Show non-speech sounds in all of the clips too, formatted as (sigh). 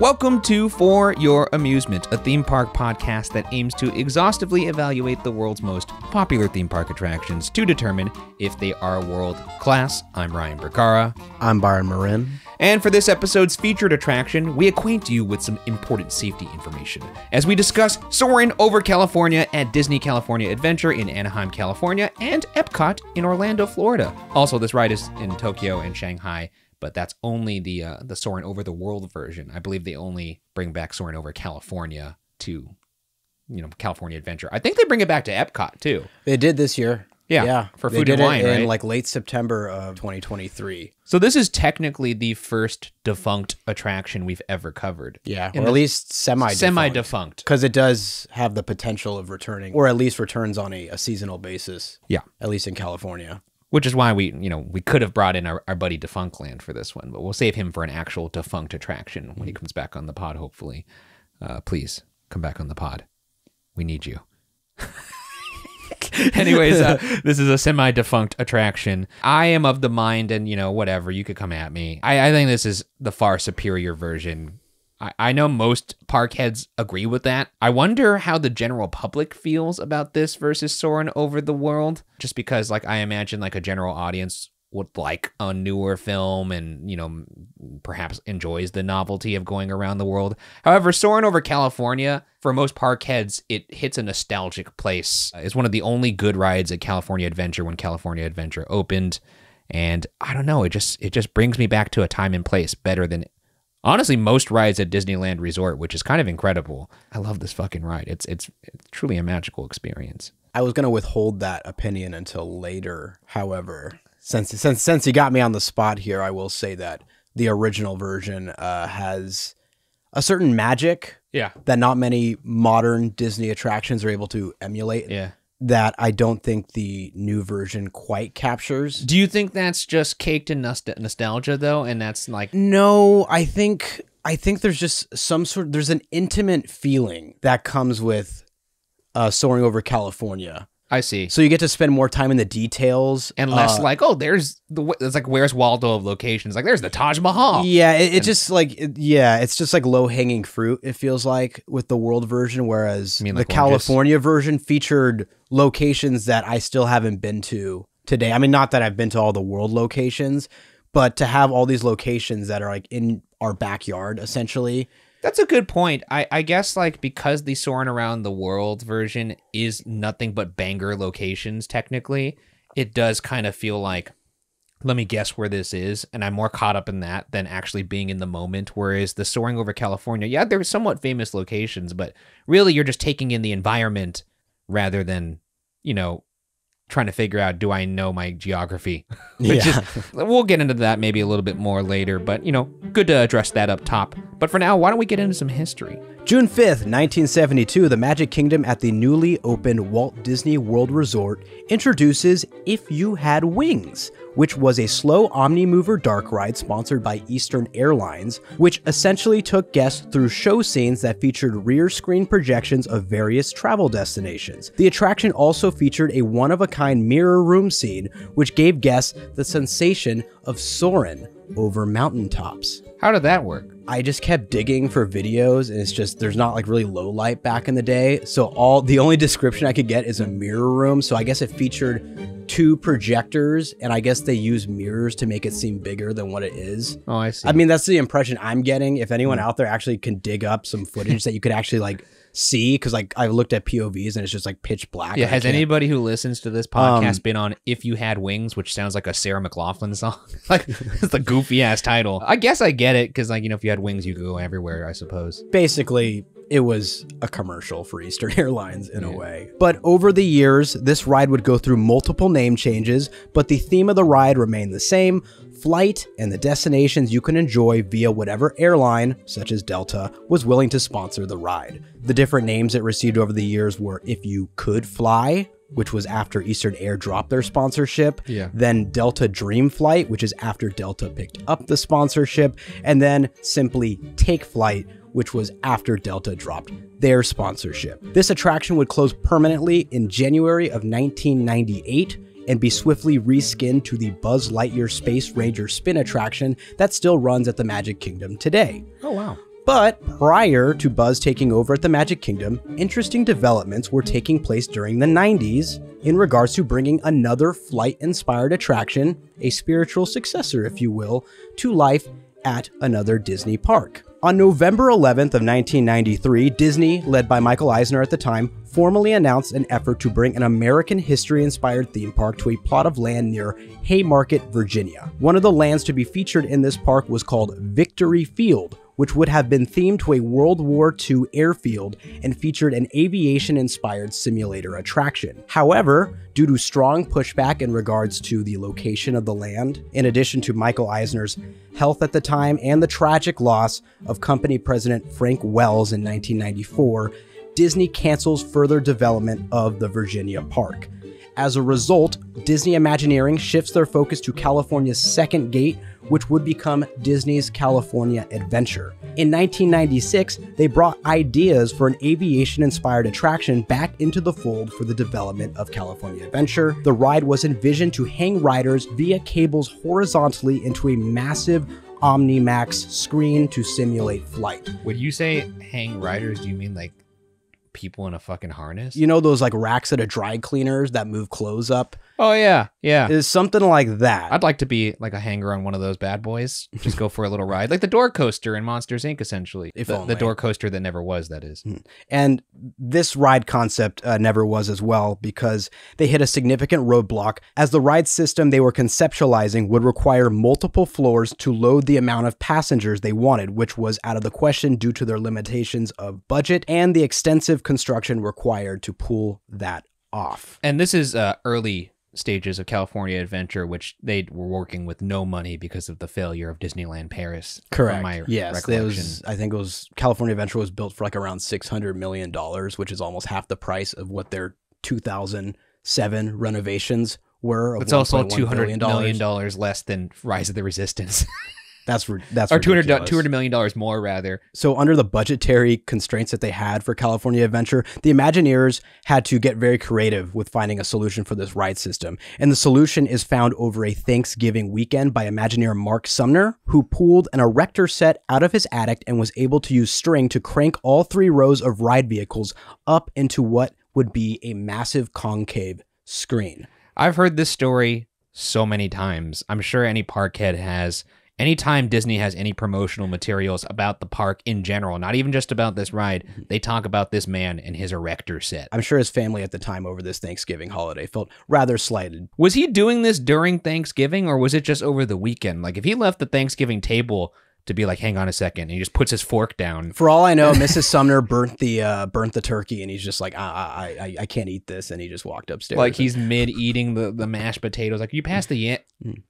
Welcome to For Your Amusement, a theme park podcast that aims to exhaustively evaluate the world's most popular theme park attractions to determine if they are world class. I'm Ryan Bergara. I'm Byron Marin. And for this episode's featured attraction, we acquaint you with some important safety information as we discuss soaring over California at Disney California Adventure in Anaheim, California, and Epcot in Orlando, Florida. Also, this ride is in Tokyo and Shanghai, but that's only the uh, the soaring over the world version. I believe they only bring back soaring over California to, you know, California Adventure. I think they bring it back to Epcot too. They did this year. Yeah, yeah. for They food did and wine, it in like late September of 2023. So this is technically the first defunct attraction we've ever covered. Yeah, In or at least semi Semi defunct. because it does have the potential of returning, or at least returns on a, a seasonal basis. Yeah. at least in California. Which is why we, you know, we could have brought in our, our buddy Defunctland for this one, but we'll save him for an actual defunct attraction when he comes back on the pod, hopefully. Uh, please come back on the pod. We need you. (laughs) Anyways, uh, (laughs) this is a semi defunct attraction. I am of the mind, and, you know, whatever, you could come at me. I, I think this is the far superior version. I, I know most park heads agree with that. I wonder how the general public feels about this versus Soarin' Over the World. Just because, like, I imagine, like, a general audience would like a newer film and, you know, perhaps enjoys the novelty of going around the world. However, Soarin' Over California, for most park heads, it hits a nostalgic place. It's one of the only good rides at California Adventure when California Adventure opened. And I don't know, it just it just brings me back to a time and place better than honestly most rides at Disneyland Resort, which is kind of incredible. I love this fucking ride. It's it's, it's truly a magical experience. I was gonna withhold that opinion until later. However, since since since you got me on the spot here, I will say that the original version uh, has a certain magic Yeah. that not many modern Disney attractions are able to emulate. Yeah. That I don't think the new version quite captures. Do you think that's just caked in nost- nostalgia though, and that's like No, I think I think there's just some sort there's an intimate feeling that comes with uh soaring over California. I see. So you get to spend more time in the details And less uh, like, oh, there's the it's like where's Waldo of locations? Like there's the Taj Mahal. Yeah, it, it just like it- yeah, it's just like low hanging fruit. It feels like with the world version, whereas mean the oranges? California version featured locations that I still haven't been to today. I mean, not that I've been to all the world locations, but to have all these locations that are like in our backyard, essentially. That's a good point. I, I guess like because the soaring around the world version is nothing but banger locations technically, it does kind of feel like let me guess where this is, and I'm more caught up in that than actually being in the moment. Whereas the soaring over California, yeah, they're somewhat famous locations, but really you're just taking in the environment rather than, you know, trying to figure out do I know my geography? (laughs) Which Yeah. is we'll get into that maybe a little bit more later, but you know, good to address that up top. But for now, why don't we get into some history? June 5th, 1972, the Magic Kingdom at the newly opened Walt Disney World Resort introduces If You Had Wings, which was a slow omni-mover dark ride sponsored by Eastern Airlines, which essentially took guests through show scenes that featured rear screen projections of various travel destinations. The attraction also featured a one-of-a-kind mirror room scene, which gave guests the sensation of soaring over mountaintops. How did that work? I just kept digging for videos and it's just there's not like really low light back in the day. So all the only description I could get is a mirror room. So I guess it featured two projectors and I guess they use mirrors to make it seem bigger than what it is. Oh, I see. I mean that's the impression I'm getting. If anyone hmm. out there actually can dig up some footage (laughs) that you could actually like see cuz like I looked at POVs and it's just like pitch black. yeah, has anybody who listens to this podcast Um, been on "If You Had Wings," which sounds like a Sarah McLachlan song? (laughs) like it's the goofy ass title. I guess I get it because, like, you know, if you had wings, you could go everywhere. I suppose. basically it was a commercial for Eastern (laughs) Airlines in a way. But over the years, this ride would go through multiple name changes, but the theme of the ride remained the same flight and the destinations you can enjoy via whatever airline, such as Delta, was willing to sponsor the ride. The different names it received over the years were If You Could Fly, which was after Eastern Air dropped their sponsorship. Yeah. Then Delta Dream Flight, which is after Delta picked up the sponsorship. And then simply Take Flight, which was after Delta dropped their sponsorship. This attraction would close permanently in January of 1998 and be swiftly reskinned to the Buzz Lightyear Space Ranger spin attraction that still runs at the Magic Kingdom today. Oh wow. But prior to Buzz taking over at the Magic Kingdom, interesting developments were taking place during the 90s in regards to bringing another flight inspired attraction, a spiritual successor, if you will, to life at another Disney park. On November 11th of 1993, Disney, led by Michael Eisner at the time, formally announced an effort to bring an American history-inspired theme park to a plot of land near Haymarket, Virginia. One of the lands to be featured in this park was called Victory Field, which would have been themed to a World War II airfield and featured an aviation inspired simulator attraction. However, due to strong pushback in regards to the location of the land, in addition to Michael Eisner's health at the time and the tragic loss of company president Frank Wells in 1994, Disney cancels further development of the Virginia park. As a result, Disney Imagineering shifts their focus to California's second gate, which would become Disney's California Adventure. In 1996, they brought ideas for an aviation inspired attraction back into the fold for the development of California Adventure. The ride was envisioned to hang riders via cables horizontally into a massive OmniMax screen to simulate flight. When you say hang riders, do you mean like people in a fucking harness? You know those like racks at a dry cleaners that move clothes up? Oh yeah, yeah. Is something like that. I'd like to be like a hanger on one of those bad boys. Just go for a little ride, like the door coaster in Monsters Inc. Essentially, If the, only. the door coaster that never was. That is. And this ride concept uh, never was as well because they hit a significant roadblock as the ride system they were conceptualizing would require multiple floors to load the amount of passengers they wanted, which was out of the question due to their limitations of budget and the extensive construction required to pull that off. And this is uh, early stages of California Adventure, which they were working with no money because of the failure of Disneyland Paris. From my yes, it was. I think it was California Adventure was built for like around six hundred million dollars, which is almost half the price of what their two thousand seven renovations were. It's also $1.1 two hundred million dollars less than Rise of the Resistance, (laughs) That's that's or 200 ridiculous. 200 million dollars more rather. So under the budgetary constraints that they had for California Adventure, the Imagineers had to get very creative with finding a solution for this ride system. And the solution is found over a Thanksgiving weekend by Imagineer Mark Sumner, who pulled an erector set out of his attic and was able to use string to crank all three rows of ride vehicles up into what would be a massive concave screen. I've heard this story so many times. I'm sure any park head has. Anytime Disney has any promotional materials about the park in general, not even just about this ride, they talk about this man and his erector set. I'm sure his family at the time over this Thanksgiving holiday felt rather slighted. Was he doing this during Thanksgiving or was it just over the weekend? Like if he left the Thanksgiving table to be like, hang on a second, and he just puts his fork down. For all I know, (laughs) Mrs. Sumner burnt the uh, burnt the turkey, and he's just like, I, I, I, I can't eat this, and he just walked upstairs. Like he's mid eating the, the mashed potatoes. Like, you pass the yen. Mm.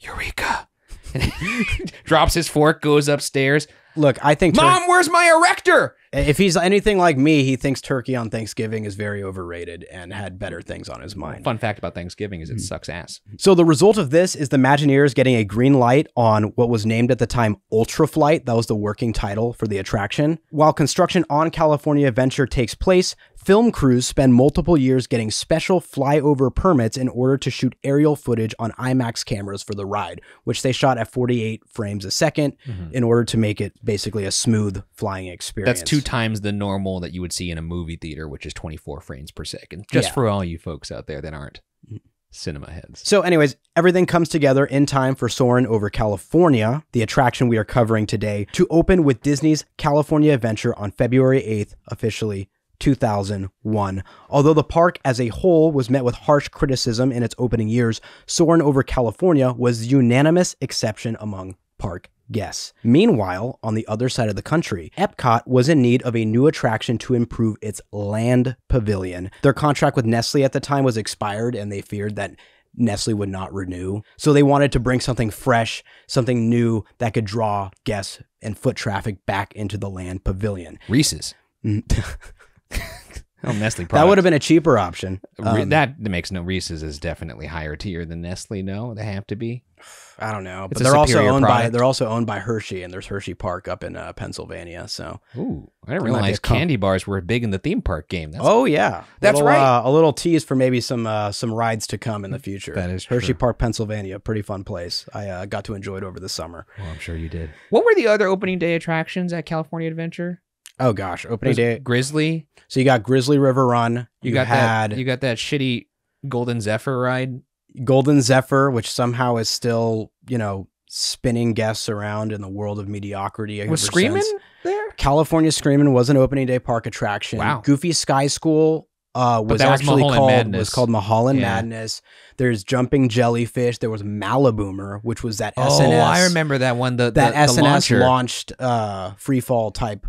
Eureka. (laughs) Drops his fork, goes upstairs. look. I think Mom, where's my erector? If he's anything like me, he thinks turkey on Thanksgiving is very overrated and had better things on his mind. Fun fact about Thanksgiving Hmm. is it sucks ass. So the result of this is the Imagineers getting a green light on what was named at the time Ultra Flight. That was the working title for the attraction. While construction on California Adventure takes place, film crews spend multiple years getting special flyover permits in order to shoot aerial footage on IMAX cameras for the ride, which they shot at 48 frames a 2nd in order to make it basically a smooth flying experience. That's two times the normal that you would see in a movie theater, which is 24 frames per second. Just Yeah. for all you folks out there that aren't mm. cinema heads. So, anyways, everything comes together in time for Soarin' over California, the attraction we are covering today, to open with Disney's California Adventure on February 8th, officially 2001. Although the park as a whole was met with harsh criticism in its opening years, Soarin' over California was the unanimous exception among park guests. Meanwhile, on the other side of the country, Epcot was in need of a new attraction to improve its land pavilion. Their contract with Nestle at the time was expired, and they feared that Nestle would not renew. So they wanted to bring something fresh, something new that could draw guests and foot traffic back into the land pavilion. Reese's. Mm. (laughs) Oh, Nestle That would have been a cheaper option. Um, that makes no Reese's is definitely higher tier than Nestle. No, they have to be. I don't know, but It's they're also superior owned by they're also owned by Hershey, and there's Hershey Park up in uh, Pennsylvania. So, Ooh, I didn't There might be realize a com- candy bars were big in the theme park game. That's oh yeah, That's Little, right. Uh, a little tease for maybe some uh, some rides to come in the future. That is Hershey true. Park, Pennsylvania, a pretty fun place. I uh, got to enjoy it over the summer. well, I'm sure you did. What were the other opening day attractions at California Adventure? Oh gosh, opening day. Grizzly. So you got Grizzly River Run. You, You, got had that. You got that shitty Golden Zephyr ride. Golden Zephyr, which somehow is still you know spinning guests around in the world of mediocrity. Was Screaming since. there? California Screamin' was an opening day park attraction. Wow. Goofy Sky School uh, was that was actually called Madness. was called Mulholland Yeah. Madness. There's Jumping Jellyfish. There was Maliboomer, which was that Oh, S&S. I remember that one. The that the, the S&S launcher. launched uh, free fall type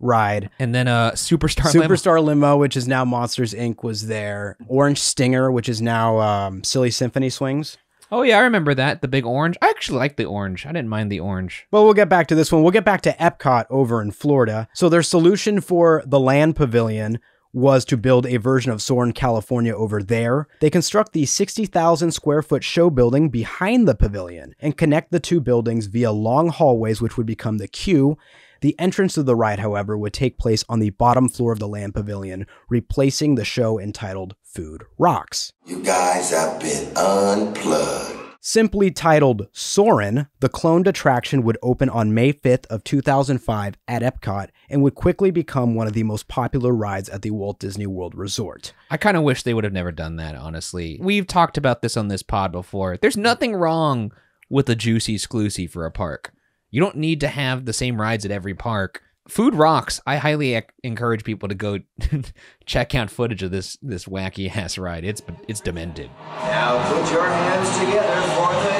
ride. and then uh, Superstar. Limo. Superstar Limo, which is now Monsters Inc., was there. Orange Stinger, which is now um, Silly Symphony Swings. Oh yeah, I remember that. The big orange. I actually like the orange. I didn't mind the orange. Well, we'll get back to this one. We'll get back to Epcot over in Florida. So their solution for the land pavilion was to build a version of Soarin', California over there. They construct the 60,000 square foot show building behind the pavilion and connect the two buildings via long hallways, which would become the queue. The entrance to the ride, however, would take place on the bottom floor of the land pavilion, replacing the show entitled Food Rocks. You guys have been unplugged. Simply titled Soarin', the cloned attraction would open on May 5th of 2005 at Epcot and would quickly become one of the most popular rides at the Walt Disney World Resort. I kind of wish they would have never done that. Honestly, we've talked about this on this pod before. There's nothing wrong with a juicy exclusive for a park. You don't need to have the same rides at every park. Food rocks. I highly encourage people to go (laughs) check out footage of this this wacky (laughs) ass ride. It's it's demented. Now put your hands together for the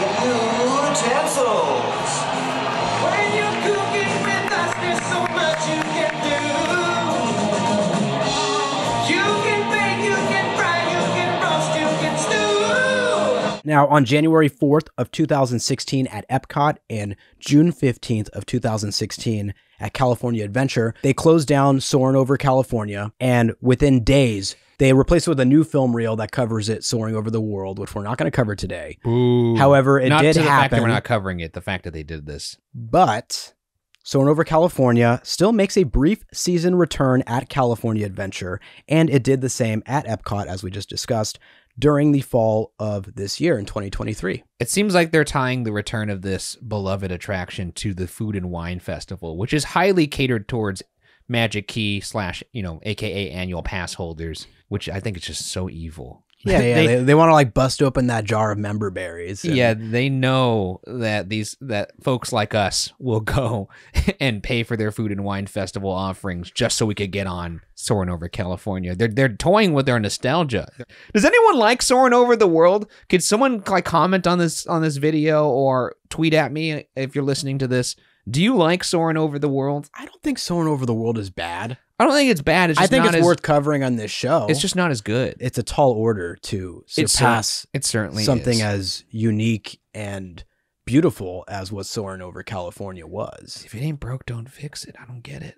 utensils. Now, on January 4th of 2016 at Epcot and June 15th of 2016 at California Adventure, they closed down Soaring Over California, and within days, they replaced it with a new film reel that covers it, Soaring Over the World, which we're not going to cover today. However, it not did to the fact that happen. we're not covering it. The fact that they did this. But Soaring Over California still makes a brief season return at California Adventure, and it did the same at Epcot, as we just discussed, during the fall of this year in 2023. It seems like they're tying the return of this beloved attraction to the Food and Wine Festival, which is highly catered towards Magic Key slash, you know, AKA annual pass holders, which I think is just so evil. Yeah, (laughs) yeah. They- they, they, want to like bust open that jar of member berries. and- yeah, they know that these that folks like us will go (laughs) and pay for their food and wine festival offerings just so we could get on soaring over California. They're they're toying with their nostalgia. Does anyone like soaring over the world? Could someone like comment on this on this video or tweet at me if you're listening to this? Do you like soaring over the world? I don't think Soaring Over the World is bad. I don't think it's bad. It's I think it's as- worth covering on this show. It's just not as good. it's a tall order to surpass It certainly something is. as unique and beautiful as what Soaring Over California was. If it ain't broke, don't fix it. I don't get it.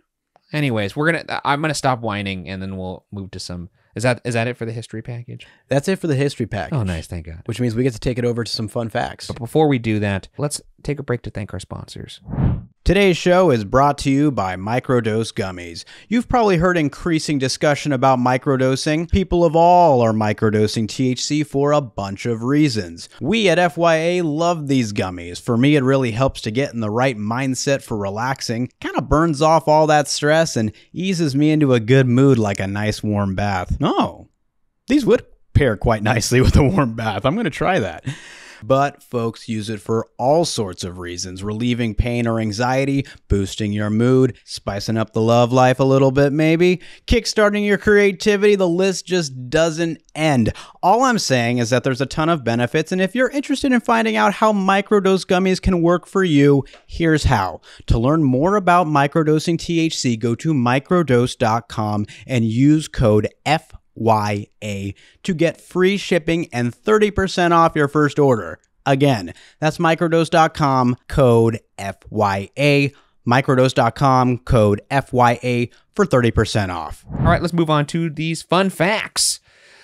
Anyways, we're gonna. I'm gonna stop whining, and then we'll move to some. Is that is that it for the history package? That's it for the history package. Oh, nice. Thank God. Which means we get to take it over to some fun facts. But before we do that, let's take a break to thank our sponsors. Today's show is brought to you by Microdose Gummies. You've probably heard increasing discussion about microdosing. People of all are microdosing THC for a bunch of reasons. We at FYA love these gummies. For me, it really helps to get in the right mindset for relaxing, kind of burns off all that stress, and eases me into a good mood like a nice warm bath. No, these would pair quite nicely with a warm bath. I'm going to try that. But folks use it for all sorts of reasons relieving pain or anxiety, boosting your mood, spicing up the love life a little bit, maybe, kickstarting your creativity. The list just doesn't end. All I'm saying is that there's a ton of benefits, and if you're interested in finding out how microdose gummies can work for you, here's how. To learn more about microdosing THC, go to microdose.com and use code F. FYA to get free shipping and 30% off your first order. Again, that's microdose.com code FYA Microdose.com code FYA for 30% off. All right, let's move on to these fun facts.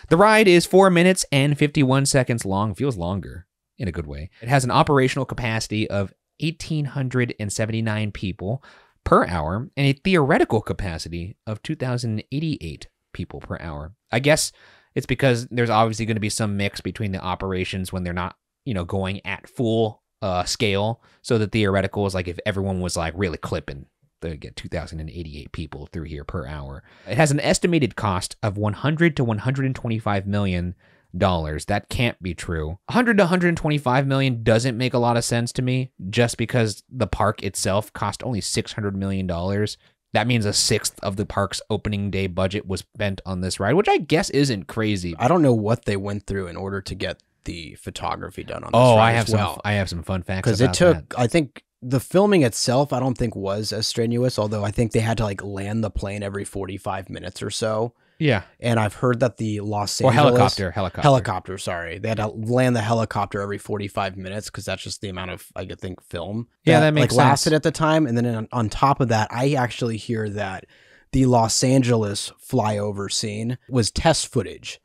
The ride is 4 minutes and 51 seconds long, feels longer in a good way. It has an operational capacity of 1,879 people per hour and a theoretical capacity of 2,088 people per hour. I guess it's because there's obviously going to be some mix between the operations when they're not, you know, going at full uh, scale. So the theoretical is like if everyone was like really clipping, they get 2,088 people through here per hour. It has an estimated cost of 100 to 125 million dollars. That can't be true. 100 to 125 million doesn't make a lot of sense to me just because the park itself cost only 600 million dollars. That means a sixth of the park's opening day budget was spent on this ride, which I guess isn't crazy. I don't know what they went through in order to get the photography done on this Oh, ride I have some. well. I have some fun facts because it took that. i think the filming itself i don't think was as strenuous although i think they had to like land the plane every 45 minutes or so Yeah, and i've heard that the los or angeles helicopter, helicopter, helicopter sorry. They had to land the helicopter every 45 minutes because that's just the amount of i could think film Yeah, that makes like lasted sense. at the time. And then on, on top of that i actually hear that the los angeles flyover scene was test footage.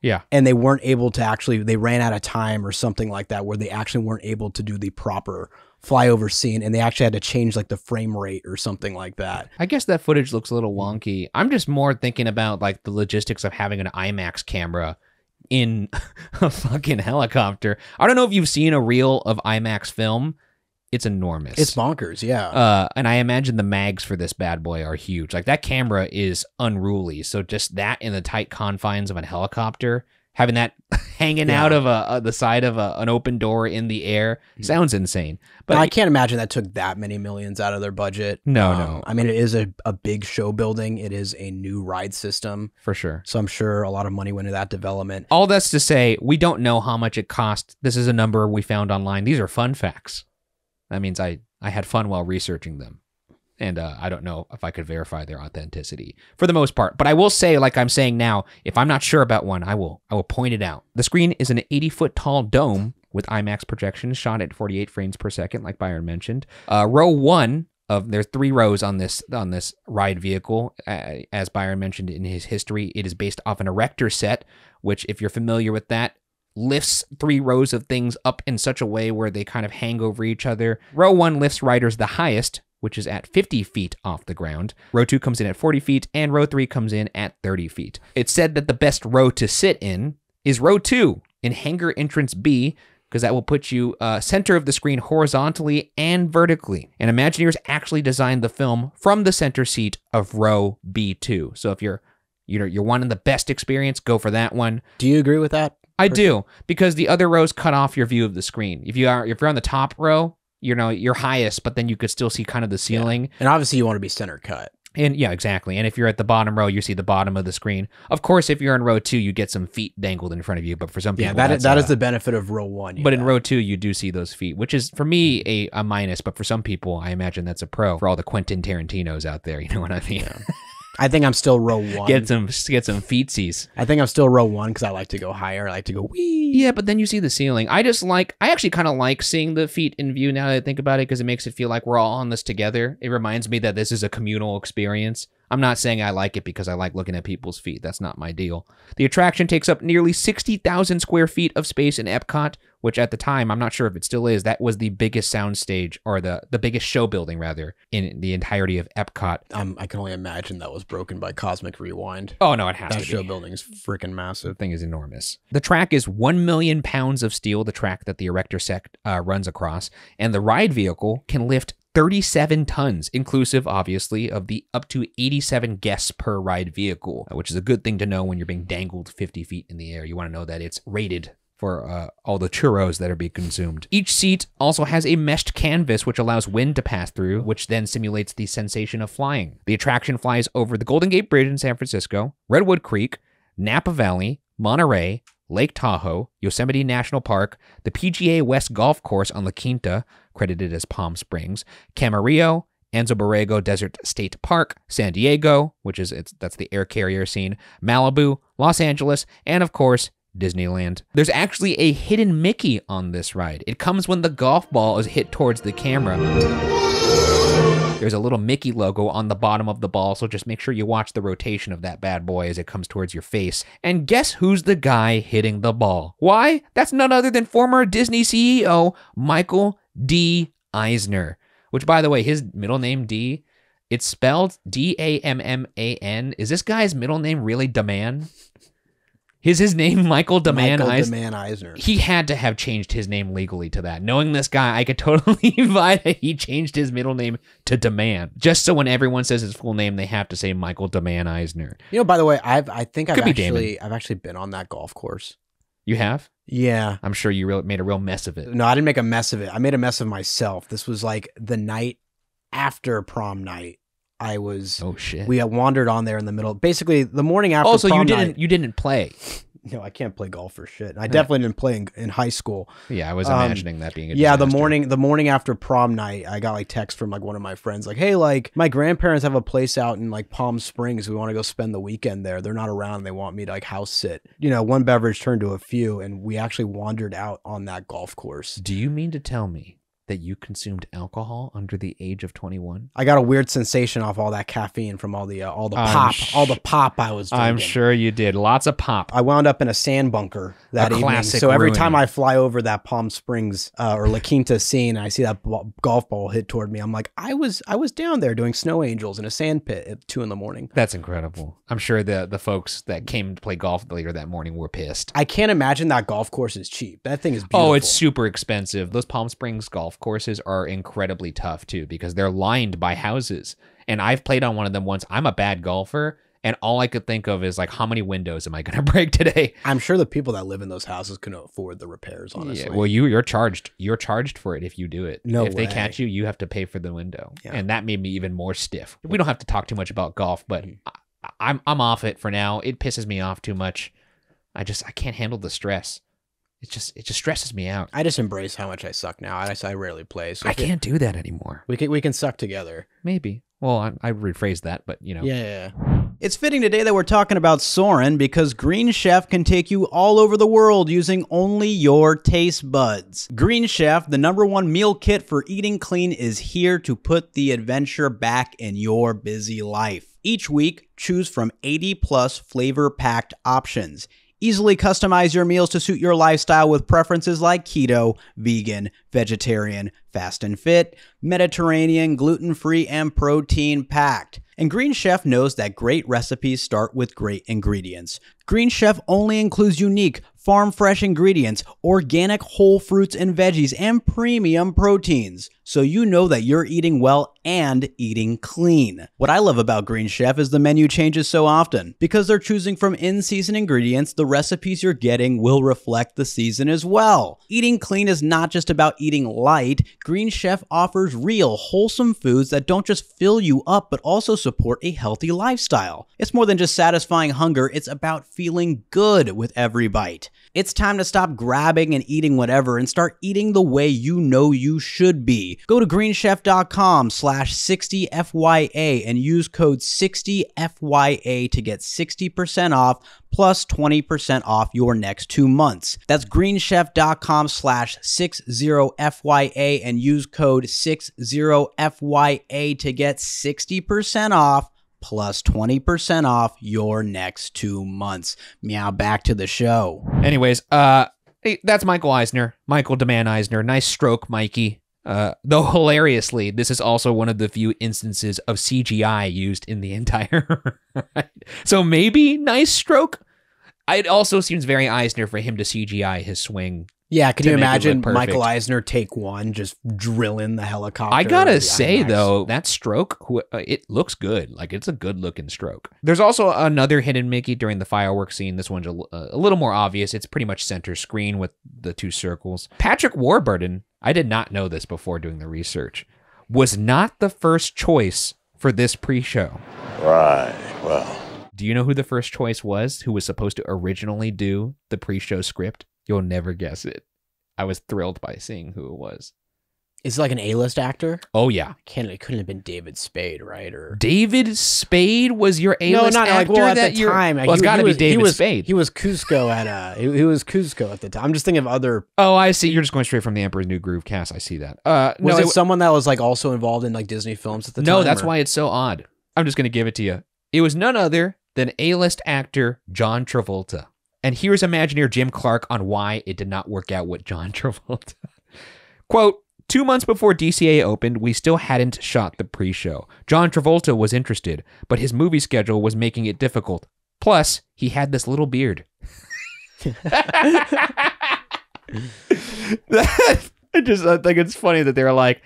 Yeah, and they weren't able to actually they ran out of time or something like that where they actually weren't able to do the proper flyover scene and they actually had to change like the frame rate or something like that I guess that footage looks a little wonky. I'm just more thinking about like the logistics of having an IMAX camera in (laughs) a fucking helicopter. I don't know if you've seen a reel of IMAX film. It's enormous. it's bonkers yeah Uh, and I imagine the mags for this bad boy are huge. Like that camera is unruly. So just that in the tight confines of a helicopter, having that (laughs) hanging Yeah. out of a, uh, the side of a, an open door in the air sounds insane. But i can't imagine that took that many millions out of their budget Um, No, no. i mean it is a, a big show building it is a new ride system for sure. so i'm sure a lot of money went into that development All that's to say, we don't know how much it cost. This is a number we found online. These are fun facts. That means I, I had fun while researching them. And uh, I don't know if I could verify their authenticity for the most part. But I will say, like I'm saying now, if I'm not sure about one, I will I will point it out. The screen is an 80 foot tall dome with IMAX projections shot at 48 frames per second, like Byron mentioned. Uh, row one of there's three rows on this on this ride vehicle. Uh, as Byron mentioned in his history, it is based off an erector set, which, if you're familiar with that, lifts three rows of things up in such a way where they kind of hang over each other. Row one lifts riders the highest, which is at 50 feet off the ground. Row two comes in at 40 feet, and row three comes in at 30 feet. It's said that the best row to sit in is row two in hangar entrance B. Because that will put you uh, center of the screen horizontally and vertically. And Imagineers actually designed the film from the center seat of row B2. So if you're you know you're wanting the best experience, go for that one. do you agree with that I do because the other rows cut off your view of the screen. If you are if you're on the top row, you know you're highest, but then you could still see kind of the ceiling. and obviously you want to be center cut And yeah, exactly. And if you're at the bottom row, you see the bottom of the screen. Of course, if you're in row two, you get some feet dangled in front of you. But for some people, yeah that is, that's, that is the benefit of row one But in row two, you do see those feet, which is for me a, a minus. But for some people, I imagine that's a pro. For all the Quentin Tarantinos out there, you know what I mean? (laughs) i think i'm still row one get some get some feetsies. I think I'm still row one because I like to go higher. I like to go wee. Yeah, but then you see the ceiling. I just like, I actually kind of like seeing the feet in view now that I think about it because it makes it feel like we're all on this together. It reminds me that this is a communal experience. I'm not saying I like it because I like looking at people's feet. That's not my deal. The attraction takes up nearly 60,000 square feet of space in Epcot, which at the time, I'm not sure if it still is, that was the biggest sound stage or the, the biggest show building, rather, in the entirety of Epcot. Um, I can only imagine that was broken by Cosmic Rewind. Oh, no, it has That to show be. building is freaking massive. The thing is enormous. The track is 1 million pounds of steel, the track that the erector set uh, runs across, and the ride vehicle can lift 37 tons, inclusive, obviously, of the up to 87 guests per ride vehicle, which is a good thing to know when you're being dangled 50 feet in the air. You want to know that it's rated for uh, all the churros that are being consumed. Each seat also has a meshed canvas which allows wind to pass through, which then simulates the sensation of flying. The attraction flies over the Golden Gate Bridge in San Francisco, Redwood Creek, Napa Valley, Monterey, Lake Tahoe, Yosemite National Park, the PGA West Golf Course on La Quinta, credited as Palm Springs, Camarillo, Anza Borrego Desert State Park, San Diego, which is it's that's the air carrier scene, Malibu, Los Angeles, and of course Disneyland. There's actually a hidden Mickey on this ride. It comes when the golf ball is hit towards the camera. There's a little Mickey logo on the bottom of the ball, so just make sure you watch the rotation of that bad boy as it comes towards your face. And guess who's the guy hitting the ball? Why? That's none other than former Disney CEO Michael D. Eisner, which, by the way, his middle name D, it's spelled D A M M A N. Is this guy's middle name really Deman? Is his name (laughs) Michael Deman Michael Eisner? DeMan Eisner. he had to have changed his name legally to that. Knowing this guy, I could (laughs) totally buy that he changed his middle name to Deman, just so when everyone says his full name, they have to say Michael Deman Eisner. You know, by the way, I've I think I've Could be Damon. actually I've actually been on that golf course. You have? Yeah. I'm sure you real made a real mess of it. No, I didn't make a mess of it. I made a mess of myself. This was like the night after prom night. I was Oh shit! we had wandered on there in the middle. Basically, the morning after. oh, so you didn't night- you didn't play? no, I can't play golf for shit. I definitely didn't play in, in high school. Yeah, I was Um, imagining that being a Yeah, the morning the morning after prom night, I got like text from like one of my friends, like, "Hey, like my grandparents have a place out in like Palm Springs. We want to go spend the weekend there. They're not around. They want me to like house sit. You know, one beverage turned to a few, and we actually wandered out on that golf course. Do you mean to tell me that you consumed alcohol under the age of 21? I got a weird sensation off all that caffeine from all the uh, all the I'm pop, sh- all the pop I was. Drinking. I'm sure you did. Lots of pop. I wound up in a sand bunker that A evening. So every ruining. time I fly over that Palm Springs uh, or La Quinta scene, I see that ball, golf ball hit toward me. I'm like, I was I was down there doing snow angels in a sand pit at two in the morning. That's incredible. I'm sure the the folks that came to play golf later that morning were pissed. I can't imagine that golf course is cheap. That thing is beautiful. Oh, it's super expensive. Those Palm Springs golf courses are incredibly tough too because they're lined by houses. And I've played on one of them once. I'm a bad golfer, and all I could think of is like, how many windows am I going (laughs) to break today? I'm sure the people that live in those houses can afford the repairs. Honestly, Yeah, well, you you're charged. You're charged for it if you do it. No if they catch you, you have to pay for the window, Yeah. and that made me even more stiff. We don't have to talk too much about golf, but Mm-hmm. I, I'm I'm off it for now. It pisses me off too much. I just I can't handle the stress. It just it just stresses me out. I just embrace how much I suck now. I, I rarely play, so I can't do that anymore. We can we can suck together. Maybe. Well, I, I rephrased that, but you know. Yeah, yeah, yeah. It's fitting today that we're talking about Soarin' because Green Chef can take you all over the world using only your taste buds. Green Chef, the number one meal kit for eating clean, is here to put the adventure back in your busy life. Each week, choose from 80 plus flavor packed options. Easily customize your meals to suit your lifestyle with preferences like keto, vegan, vegetarian, fast and fit, Mediterranean, gluten free, and protein packed. And Green Chef knows that great recipes start with great ingredients. Green Chef only includes unique, farm fresh ingredients, organic whole fruits and veggies, and premium proteins. So you know that you're eating well and eating clean. What I love about Green Chef is the menu changes so often. Because they're choosing from in season ingredients, the recipes you're getting will reflect the season as well. Eating clean is not just about eating light. Green Chef offers real, wholesome foods that don't just fill you up, but also support a healthy lifestyle. It's more than just satisfying hunger, it's about feeling good with every bite. It's time to stop grabbing and eating whatever and start eating the way you know you should be. Go to greenchef.com slash 60FYA and use code 60FYA to get 60% off plus 20% off your next two months. That's greenchef.com slash 60FYA and use code 60FYA to get 60% off plus 20% off your next two months. Meow, back to the show. Anyways, uh, hey, that's Michael Eisner, Michael Deman Eisner. Nice stroke, Mikey. Uh, though (laughs) hilariously, this is also one of the few instances of CGI used in the (laughs) entire. So maybe nice stroke. It also seems very Eisner for him to CGI his swing. Yeah, can you imagine. Michael Eisner take one, just drilling the helicopter? I gotta say IMAX? though, that stroke, who- uh, it looks good. Like it's a good looking stroke. There's also another hidden Mickey during the fireworks scene. This one's a little more obvious. It's pretty much center screen with the two circles. Patrick Warburton, I did not know this before doing the research, was not the first choice for this pre-show. Right. Well, Do you know who the first choice was? Who was supposed to originally do the pre-show script? You'll never guess it. I was thrilled by seeing who it was. Is it like an A-list actor? Oh yeah, Can't it couldn't have been David Spade, right? Or David Spade was your A no, not actor like well at that the time. Well, it's he- got to be was- he David was, Spade. He was Kuzco at uh, he, he was Kuzco at the time. I'm just thinking of other. oh, I see. You're just going straight from the Emperor's New Groove cast. I see that. Uh, Was no, it it- someone that was like also involved in like Disney films at the time? no, that's or- why it's so odd. I'm just going to give it to you. It was none other than A-list actor John Travolta. And here's Imagineer Jim Clark on why it did not work out with John (laughs) Travolta. Quote, Two months before DCA opened, we still hadn't shot the pre show. John Travolta was interested, but his movie schedule was making it difficult. Plus, he had this little beard. (laughs) (laughs) I just I think it's funny that they're like,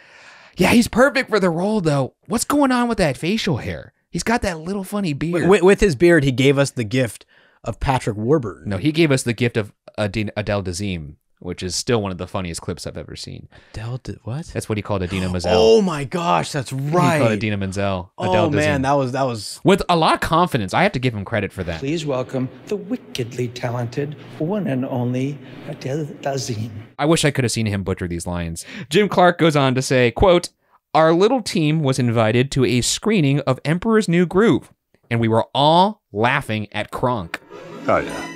yeah, he's perfect for the role, though. What's going on with that facial hair? He's got that little funny beard. with, with his beard, he gave us the gift of Patrick Warburton. no, he gave us the gift of Adine, Adele Dazeem, which is still one of the funniest clips I've ever seen. Adele did what? That's what he called Idina Menzel. Oh my gosh, that's right. He called right. Idina Menzel. Oh Adele man, Dazeem. that was that was With a lot of confidence. I have to give him credit for that. Please welcome the wickedly talented one and only Adele Dazeem. I wish I could have seen him butcher these lines. Jim Clark goes on to say, quote, Our little team was invited to a screening of Emperor's New Groove, and we were all laughing at Kronk. Oh, yeah.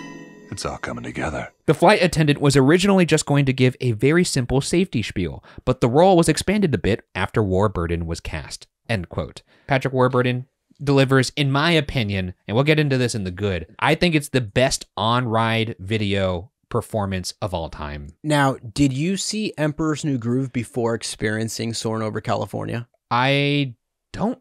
It's all coming together. The flight attendant was originally just going to give a very simple safety spiel, but the role was expanded a bit after Warburton was cast. End quote. Patrick Warburton delivers, in my opinion, and we'll get into this in the good, I think it's the best on ride video performance of all time. now. Did you see Emperor's New Groove before experiencing Soaring Over California? I don't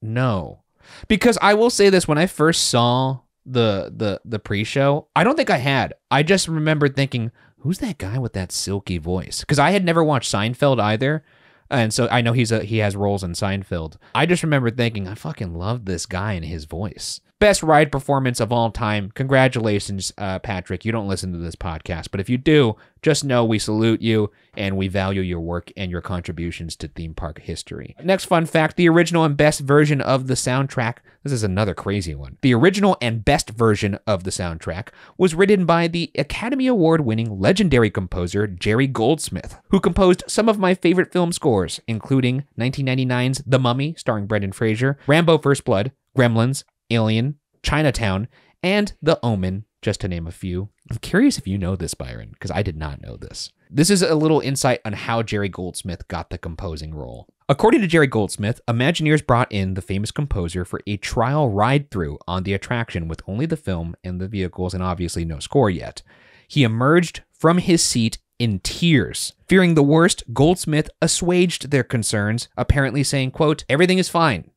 know. Because I will say this when I first saw the the the pre-show, I don't think I had. I just remembered thinking, who's that guy with that silky voice? Cuz I had never watched Seinfeld either. And so I know he's a he has roles in Seinfeld. I just remember thinking, I fucking love this guy and his voice. Best ride performance of all time. Congratulations, uh, Patrick. You don't listen to this podcast, but if you do, just know we salute you and we value your work and your contributions to theme park history. Next fun fact the original and best version of the soundtrack. This is another crazy one. The original and best version of the soundtrack was written by the Academy Award winning legendary composer Jerry Goldsmith, who composed some of my favorite film scores, including 1999's The Mummy, starring Brendan Fraser, Rambo First Blood, Gremlins, Alien, Chinatown, and The Omen, just to name a few. I'm curious if you know this, Byron, because I did not know this. This is a little insight on how Jerry Goldsmith got the composing role. According to Jerry Goldsmith, Imagineers brought in the famous composer for a trial ride through on the attraction with only the film and the vehicles and obviously no score yet. He emerged from his seat in tears. Fearing the worst, Goldsmith assuaged their concerns, apparently saying, quote, everything is fine.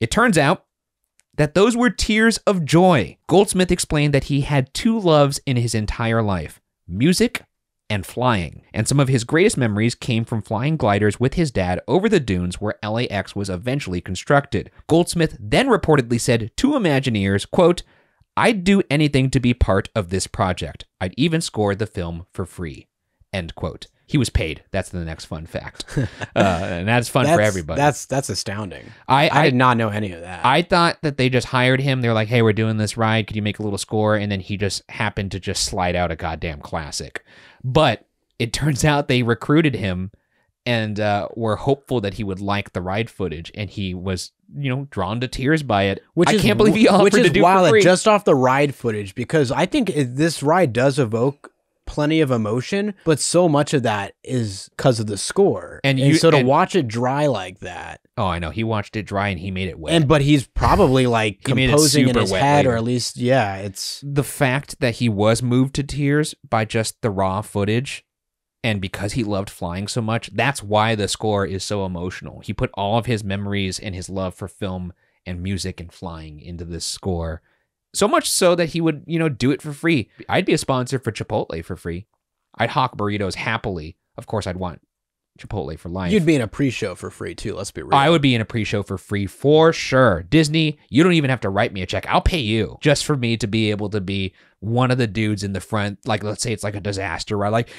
It turns out that those were tears of joy. Goldsmith explained that he had two loves in his entire life music and flying. And some of his greatest memories came from flying gliders with his dad over the dunes where LAX was eventually constructed. Goldsmith then reportedly said to Imagineers, quote, I'd do anything to be part of this project. I'd even score the film for free. End quote. He was paid. That's the next fun fact. (laughs) uh, and that's fun that's, for everybody. That's that's astounding. I, I, I did not know any of that. I thought that they just hired him. They're like, "Hey, we're doing this ride. Could you make a little score?" And then he just happened to just slide out a goddamn classic. But it turns (laughs) out they recruited him and uh, were hopeful that he would like the ride footage, and he was, you know, drawn to tears by it. which I is can't believe he offered which is to do wild for free. just off the ride footage because I think this ride does evoke plenty of emotion, but so much of that is because of the score. And you- so to and- watch it dry like that, oh, I know. He watched it dry and he made it wet. and but he's probably like composing in his head, or at least yeah, it's the fact that he was moved to tears by just the raw footage and because he loved flying so much that's why the score is so emotional he put all of his memories and his love for film and music and flying into this score so much so that he would you know do it for free. I'd be a sponsor for chipotle for free. I'd hawk burritos happily. Of course i'd want chipotle for life you'd be in a pre-show for free too. Let's be real. I would be in a pre-show for free for sure. Disney, you don't even have to write me a check. I'll pay you just for me to be able to be one of the dudes in the front. Like, let's say it's like a disaster where like,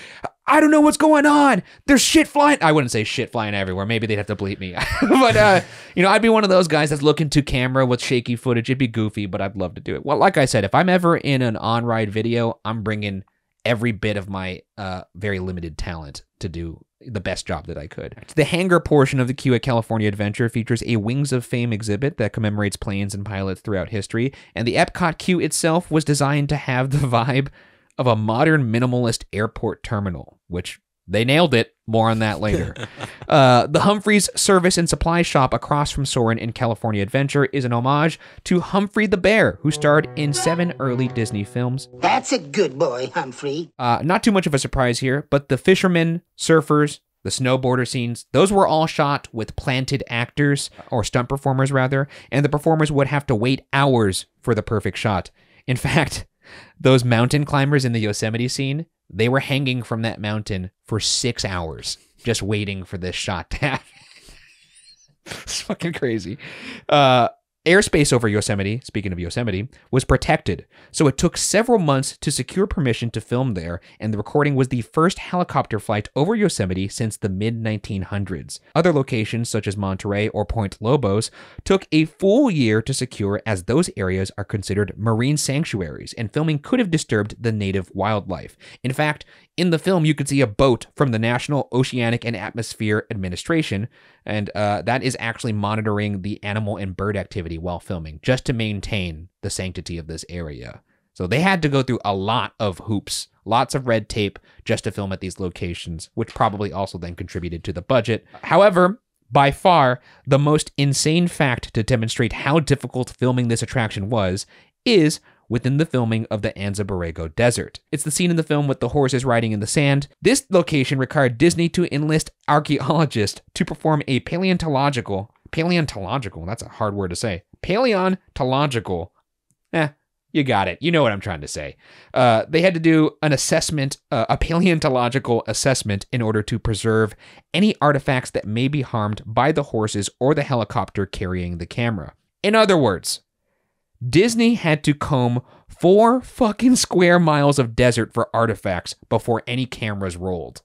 I don't know what's going on. There's shit flying. I wouldn't say shit flying everywhere. Maybe they'd have to bleep me. (laughs) but uh, you know, I'd be one of those guys that's looking to camera with shaky footage. It'd be goofy, but I'd love to do it. Well, like I said, if I'm ever in an on-ride video, I'm bringing every bit of my uh, very limited talent to do the best job that I could. The hangar portion of the queue at California Adventure features a Wings of Fame exhibit that commemorates planes and pilots throughout history, and the Epcot queue itself was designed to have the (laughs) vibe of a modern minimalist airport terminal, which they nailed it. More on that later. (laughs) uh, the Humphreys Service and Supply Shop across from Soarin' in California Adventure is an homage to Humphrey the Bear, who starred in seven early Disney films. That's a good boy, Humphrey. Uh, not too much of a surprise here, but the fishermen, surfers, the snowboarder scenes, those were all shot with planted actors, or stunt performers rather, and the performers would have to wait hours for the perfect shot. In (laughs) fact, those mountain climbers in the Yosemite scene, they were hanging from that mountain for six hours, just waiting for this shot to (laughs) happen. it's fucking crazy. Uh, airspace over Yosemite, speaking of Yosemite, was protected, so it took several months to secure permission to film there, and the recording was the first helicopter flight over Yosemite since the mid 1900s. Other locations, such as Monterey or Point Lobos, took a full year to secure, as those areas are considered marine sanctuaries, and filming could have disturbed the native wildlife. In fact, in the film, you could see a boat from the National Oceanic and Atmosphere Administration, and uh, that is actually monitoring the animal and bird activity while filming, just to maintain the sanctity of this area. So they had to go through a lot of hoops, lots of red tape just to film at these locations, which probably also then contributed to the budget. However, by far, the most insane fact to demonstrate how difficult filming this attraction was is within the filming of the Anza Borrego Desert. It's the scene in the film with the horses riding in the sand. This location required Disney to enlist archaeologists to perform a paleontological, paleontological, that's a hard word to say, paleontological, eh, you got it. You know what I'm trying to say. Uh, they had to do an assessment, uh, a paleontological assessment, in order to preserve any artifacts that may be harmed by the horses or the helicopter carrying the camera. In other words, Disney had to comb four fucking square miles of desert for artifacts before any cameras rolled.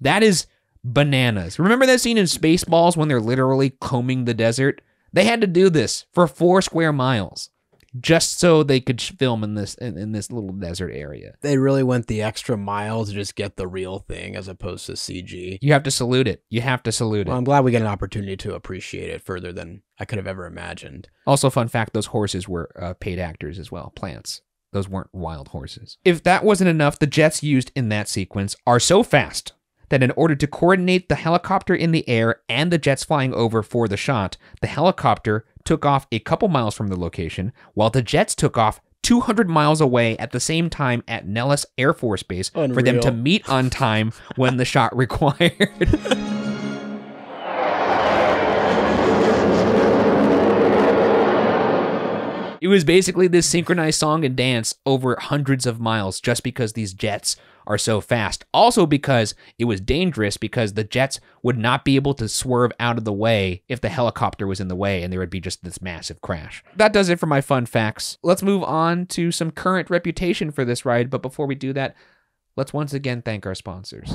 That is bananas. Remember that scene in Spaceballs when they're literally combing the desert? They had to do this for four square miles just so they could film in this in, in this little desert area. They really went the extra mile to just get the real thing as opposed to CG. You have to salute it. You have to salute Well, it. I'm glad we get an opportunity to appreciate it further than I could have ever imagined. Also, fun fact: those horses were uh, paid actors as well, plants. Those weren't wild horses. If that wasn't enough, the jets used in that sequence are so fast that in order to coordinate the helicopter in the air and the jets flying over for the shot, the helicopter took off a couple miles from the location, while the jets took off 200 miles away at the same time at Nellis Air Force Base for them to meet on time when the shot (laughs) required. It was basically this synchronized song and dance over hundreds of miles just because these jets are so fast. Also, because it was dangerous because the jets would not be able to swerve out of the way if the helicopter was in the way and there would be just this massive crash. That does it for my fun facts. Let's move on to some current reputation for this ride. But before we do that, let's once again thank our sponsors.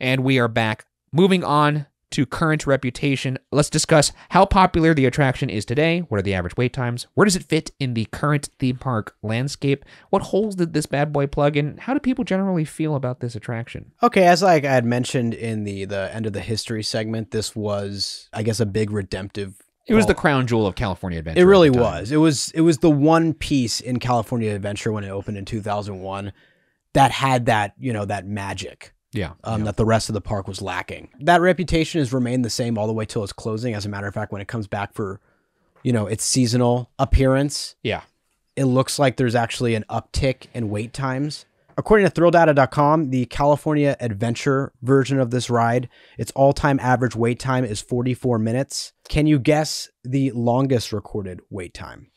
And we are back. Moving on to current reputation, let's discuss how popular the attraction is today. What are the average wait times? Where does it fit in the current theme park landscape? What holes did this bad boy plug in? How do people generally feel about this attraction? Okay, as like I had mentioned in the the end of the history segment, this was I guess a big redemptive. It was the crown jewel of California Adventure. It really was. It was it was the one piece in California Adventure when it opened in 2001 that had that, you know, that magic. Yeah. um, yeah. that the rest of the park was lacking. That reputation has remained the same all the way till its closing. As a matter of fact, when it comes back for, you know, its seasonal appearance, yeah. it looks like there's actually an uptick in wait times. According to ThrillData.com, the California Adventure version of this ride, its all-time average wait time is 44 minutes. Can you guess the longest recorded wait time?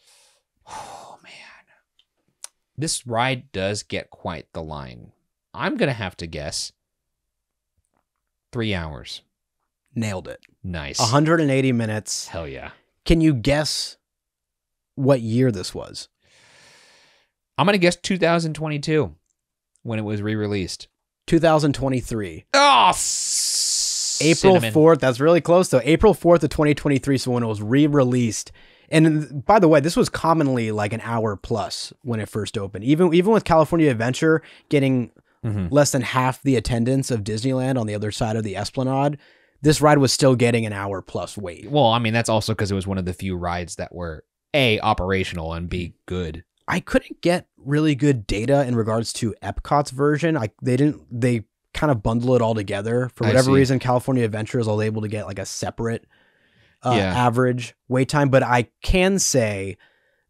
Oh man. This ride does get quite the line. I'm gonna have to guess three hours. Nailed it. Nice. 180 minutes. Hell yeah. Can you guess what year this was? I'm gonna guess 2022 when it was re-released. 2023. Oh, April cinnamon. 4th. That's really close though. April 4th of 2023. So when it was re-released. And by the way, this was commonly like an hour plus when it first opened. Even even with California Adventure getting Mhm. less than half the attendance of Disneyland on the other side of the Esplanade, this ride was still getting an hour plus wait. Well, I mean, that's also because it was one of the few rides that were A, operational and B, good. I couldn't get really good data in regards to Epcot's version. I they didn't they kind of bundle it all together for whatever reason. California Adventure is all able to get like a separate uh, Yeah. average wait time, but I can say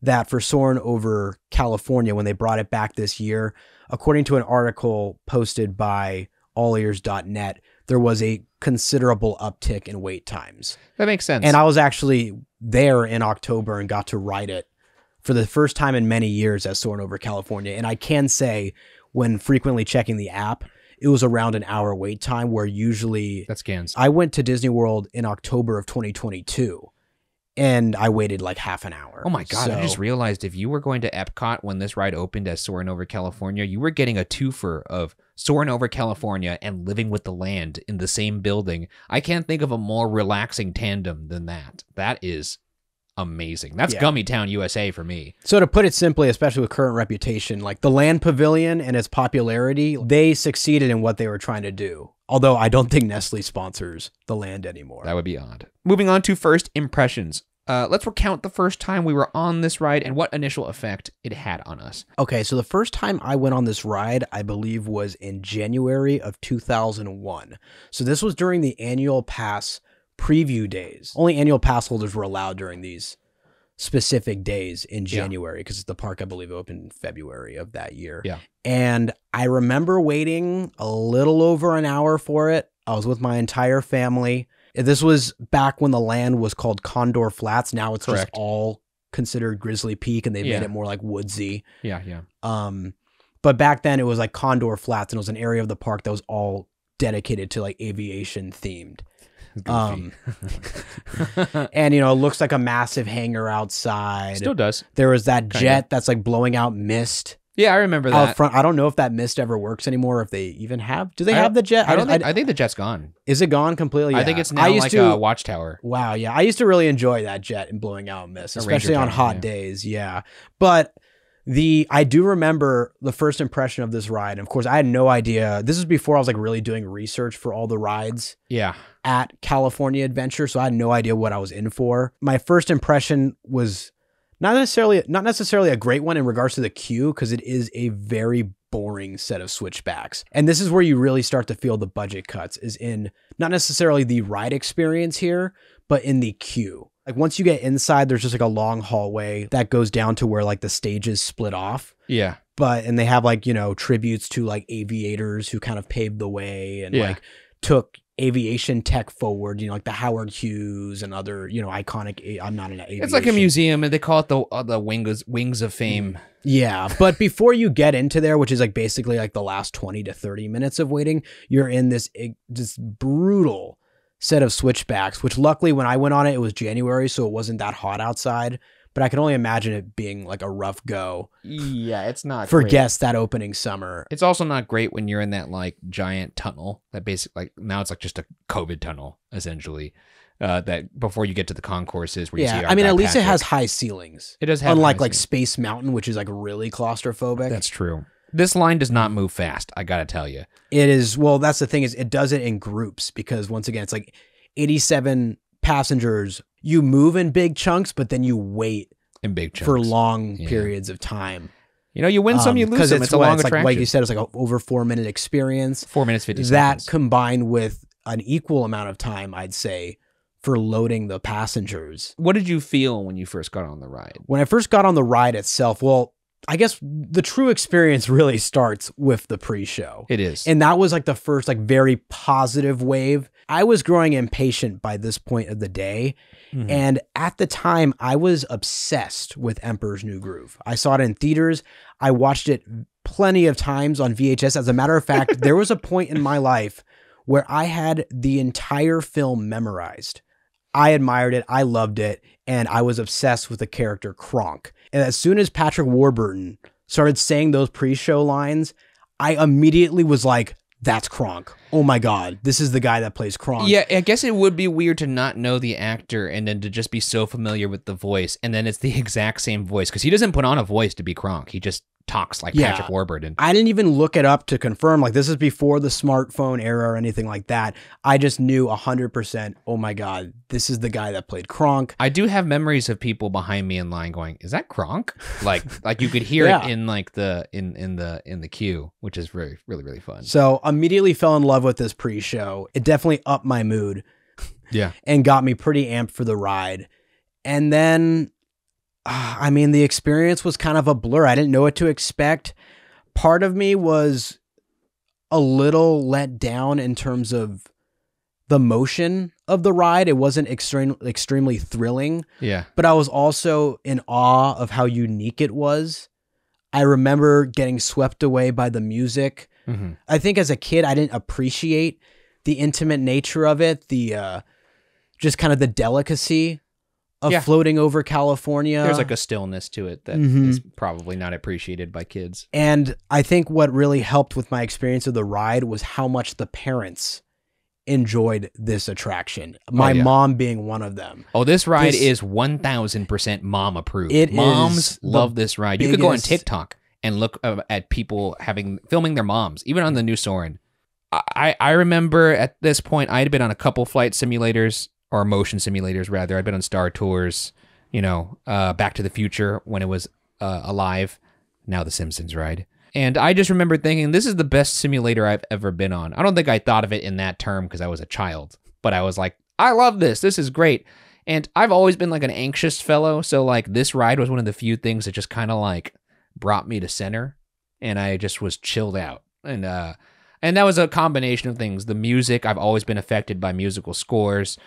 that for Soarin' over California when they brought it back this year, according to an article posted by allears.net, there was a considerable uptick in wait times. That makes sense. And I was actually there in October and got to ride it for the first time in many years as Soarin' over California. And I can say, when frequently checking the app, it was around an hour wait time where usually that scans. I went to Disney World in October of 2022 and I waited like half an hour. Oh my god! I just realized if you were going to Epcot when this ride opened as Soarin' over California, you were getting a twofer of Soarin' over California and Living with the Land in the same building. I can't think of a more relaxing tandem than that. That is amazing. That's Yeah. Gummy Town USA for me. So to put it simply, especially with current reputation, like the Land Pavilion and its popularity, they succeeded in what they were trying to do. Although I don't think Nestle sponsors the land anymore. That would be odd. Moving on to first impressions. Uh, let's recount the first time we were on this ride and what initial effect it had on us. Okay, so the first time I went on this ride, I believe, was in January of 2001. So this was during the annual pass preview days. Only annual pass holders were allowed during these specific days in January because the park, I believe, opened in February of that year. Yeah. And I remember waiting a little over an hour for it. I was with my entire family. This was back when the land was called Condor Flats. Now it's Correct. just all considered Grizzly Peak and they Yeah. made it more like woodsy. Yeah, yeah. Um, but back then it was like Condor Flats, and it was an area of the park that was all dedicated to like aviation themed. Um, (laughs) and you know, it looks like a massive hangar outside. Still does. there was that Kinda. jet that's like blowing out mist Yeah, I remember out that. front. I don't know if that mist ever works anymore. If they even have, do they I have the jet? I don't just- think, I, think the jet's gone. is it gone completely? I think it's now used like to, a watchtower. Wow, yeah. I used to really enjoy that jet and blowing out mist, A especially on hot yeah. days. Yeah. But the I do remember the first impression of this ride. And of course, I had no idea. This was before I was like really doing research for all the rides Yeah. at California Adventure, so I had no idea what I was in for. My first impression was not necessarily not necessarily a great one in regards to the queue because it is a very boring set of switchbacks. And this is where you really start to feel the budget cuts is in not necessarily the ride experience here, but in the queue. Like once you get inside there's just like a long hallway that goes down to where like the stages split off Yeah. but and they have like you know tributes to like aviators who kind of paved the way and Yeah. like took aviation tech forward you know like the howard hughes and other you know iconic a- i'm not an aviation It's like a museum, and they call it the uh, the wings wings of fame. yeah but before you get into there which is like basically like the last 20 to 30 minutes of waiting you're in this eh, this brutal set of switchbacks which luckily when i went on it it was january so it wasn't that hot outside but i can only imagine it being like a rough go Yeah, it's not for great. guests that opening summer It's also not great when you're in that like giant tunnel that basically like now it's like just a COVID tunnel essentially. Uh, that before you get to the concourses where you see. yeah our i mean at least it has high ceilings It does have unlike like space mountain which is like really claustrophobic That's true. This line does not move fast. I gotta tell you. it is well that's the thing is it does it in groups because once again it's like 87 passengers you move in big chunks but then you wait In big chunks. for long Yeah. periods of time You know, you win some, Um, you lose 'cause some. It's, a what, long it's like, attraction. like you said it's like a over four minute experience Four minutes fifty that seconds. combined with an equal amount of time i'd say for loading the passengers what did you feel when you first got on the ride? when I first got on the ride itself, well, I guess the true experience really starts with the pre-show. It is. And that was like the first like very positive wave. I was growing impatient by this point of the day. Mhm. And at the time, I was obsessed with Emperor's New Groove. I saw it in theaters. I watched it plenty of times on VHS. As a matter of fact, (laughs) there was a point in my life where I had the entire film memorized. I admired it. I loved it. And I was obsessed with the character Kronk. And as soon as Patrick Warburton started saying those pre show lines, I immediately was like, that's Kronk. Oh my God. This is the guy that plays Kronk. Yeah, I guess it would be weird to not know the actor and then to just be so familiar with the voice, and then it's the (laughs) exact same voice because he doesn't put on a voice to be Kronk. He just talks like Yeah. Patrick Warburton. I didn't even look it up to confirm. Like this is before the smartphone era or anything like that. I just knew hundred percent. Oh my god, this is the guy that played Kronk. I do have memories of people behind me in line going, "Is that Kronk?" Like, like you could hear (laughs) Yeah. it in like the in in the in the queue, which is really really really fun. So immediately fell in love with this pre-show. It definitely upped my mood Yeah, and got me pretty amped for the ride. And then, (sighs) I mean, the experience was kind of a blur. I didn't know what to expect. Part of me was a little let down in terms of the motion of the ride. It wasn't extreme, extremely thrilling, yeah, but I was also in awe of how unique it was. I remember getting swept away by the music. hmm I think as a kid, I didn't appreciate the intimate nature of it, the uh, just kind of the delicacy of Yeah. floating over California. There's like a stillness to it that is Mhm. probably not appreciated by kids. and I think what really helped with my experience of the ride was how much the parents enjoyed this attraction. My yeah. mom being one of them. Oh, this ride This- is 1000% mom approved. It Moms is love this ride. You could go on TikTok and look uh, at people having filming their moms, even on the new Soarin'. I, I remember at this point I had been on a couple flight simulators or motion simulators rather. I've been on Star Tours, you know, uh, Back to the Future when it was uh, alive. Now the Simpsons ride. And I just remember thinking, this is the best simulator I've ever been on. I don't think I thought of it in that term because I was a child, but I was like, I love this. This is great. And I've always been like an anxious fellow. So, like, this ride was one of the few things that just kind of like brought me to center and I just was chilled out. And, uh, and that was a combination of things. The music, I've always been affected by musical scores.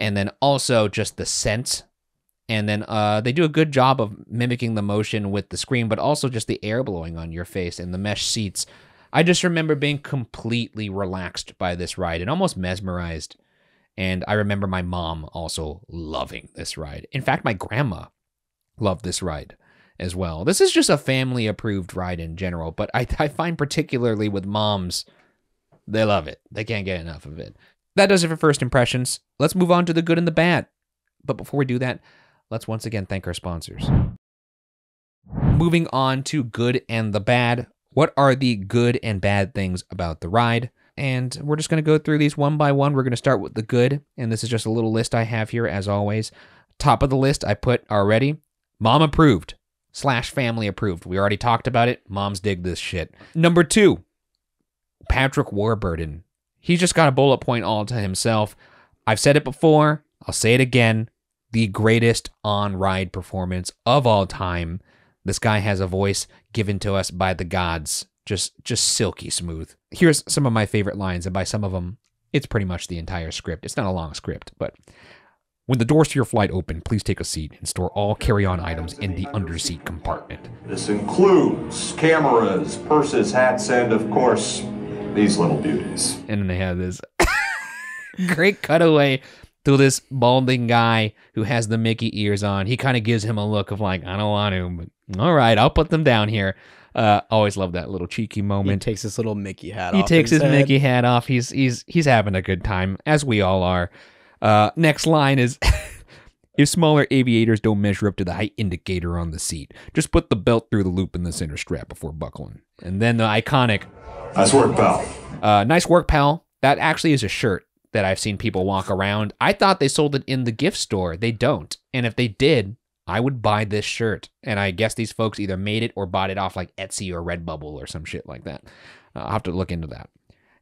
And then also just the scent and then uh, they do a good job of mimicking the motion with the screen, but also just the air blowing on your face and the mesh seats. I just remember being completely relaxed by this ride and almost mesmerized. And I remember my mom also loving this ride. In fact, my grandma loved this ride as well. This is just a family approved ride in general, but I, I find particularly with moms, they love it. They can't get enough of it. That does it for first impressions. Let's move on to the good and the bad. But before we do that, let's once again thank our sponsors. Moving on to good and the bad. What are the good and bad things about the ride? And we're just going to go through these one by one. We're going to start with the good. And this is just a little list I have here, as always. Top of the list, I put already mom approved slash family approved. We already talked about it. Moms dig this shit. Number two, Patrick Warburton. He's just got a bullet point all to himself. I've said it before. I'll say it again. The greatest on ride performance of all time. This guy has a voice given to us by the gods. Just just silky smooth. Here's some of my favorite lines, and by some of them, it's pretty much the entire script. It's not a long script, but when the doors to your flight open, please take a seat and store all carry-on items in the underseat compartment. This includes cameras, purses, hats, and of course, these little beauties. and then they have this (laughs) great cutaway to this balding guy who has the Mickey ears on. He kind of gives him a look of like, I don't want to, but all right, I'll put them down here. Uh, always love that little cheeky He moment. takes this little Mickey hat He off. takes his head. Mickey hat off. He's he's he's having a good time, as we all are. Uh, next line is. (laughs) If smaller aviators don't measure up to the height indicator on the seat, just put the belt through the loop in the center strap before buckling. And then the iconic Nice work, pal. uh, nice work, pal. That actually is a shirt that I've seen people walk around. I thought they sold it in the gift store. They don't. And if they did, I would buy this shirt. And I guess these folks either made it or bought it off like Etsy or Redbubble or some shit like that. Uh, I'll have to look into that.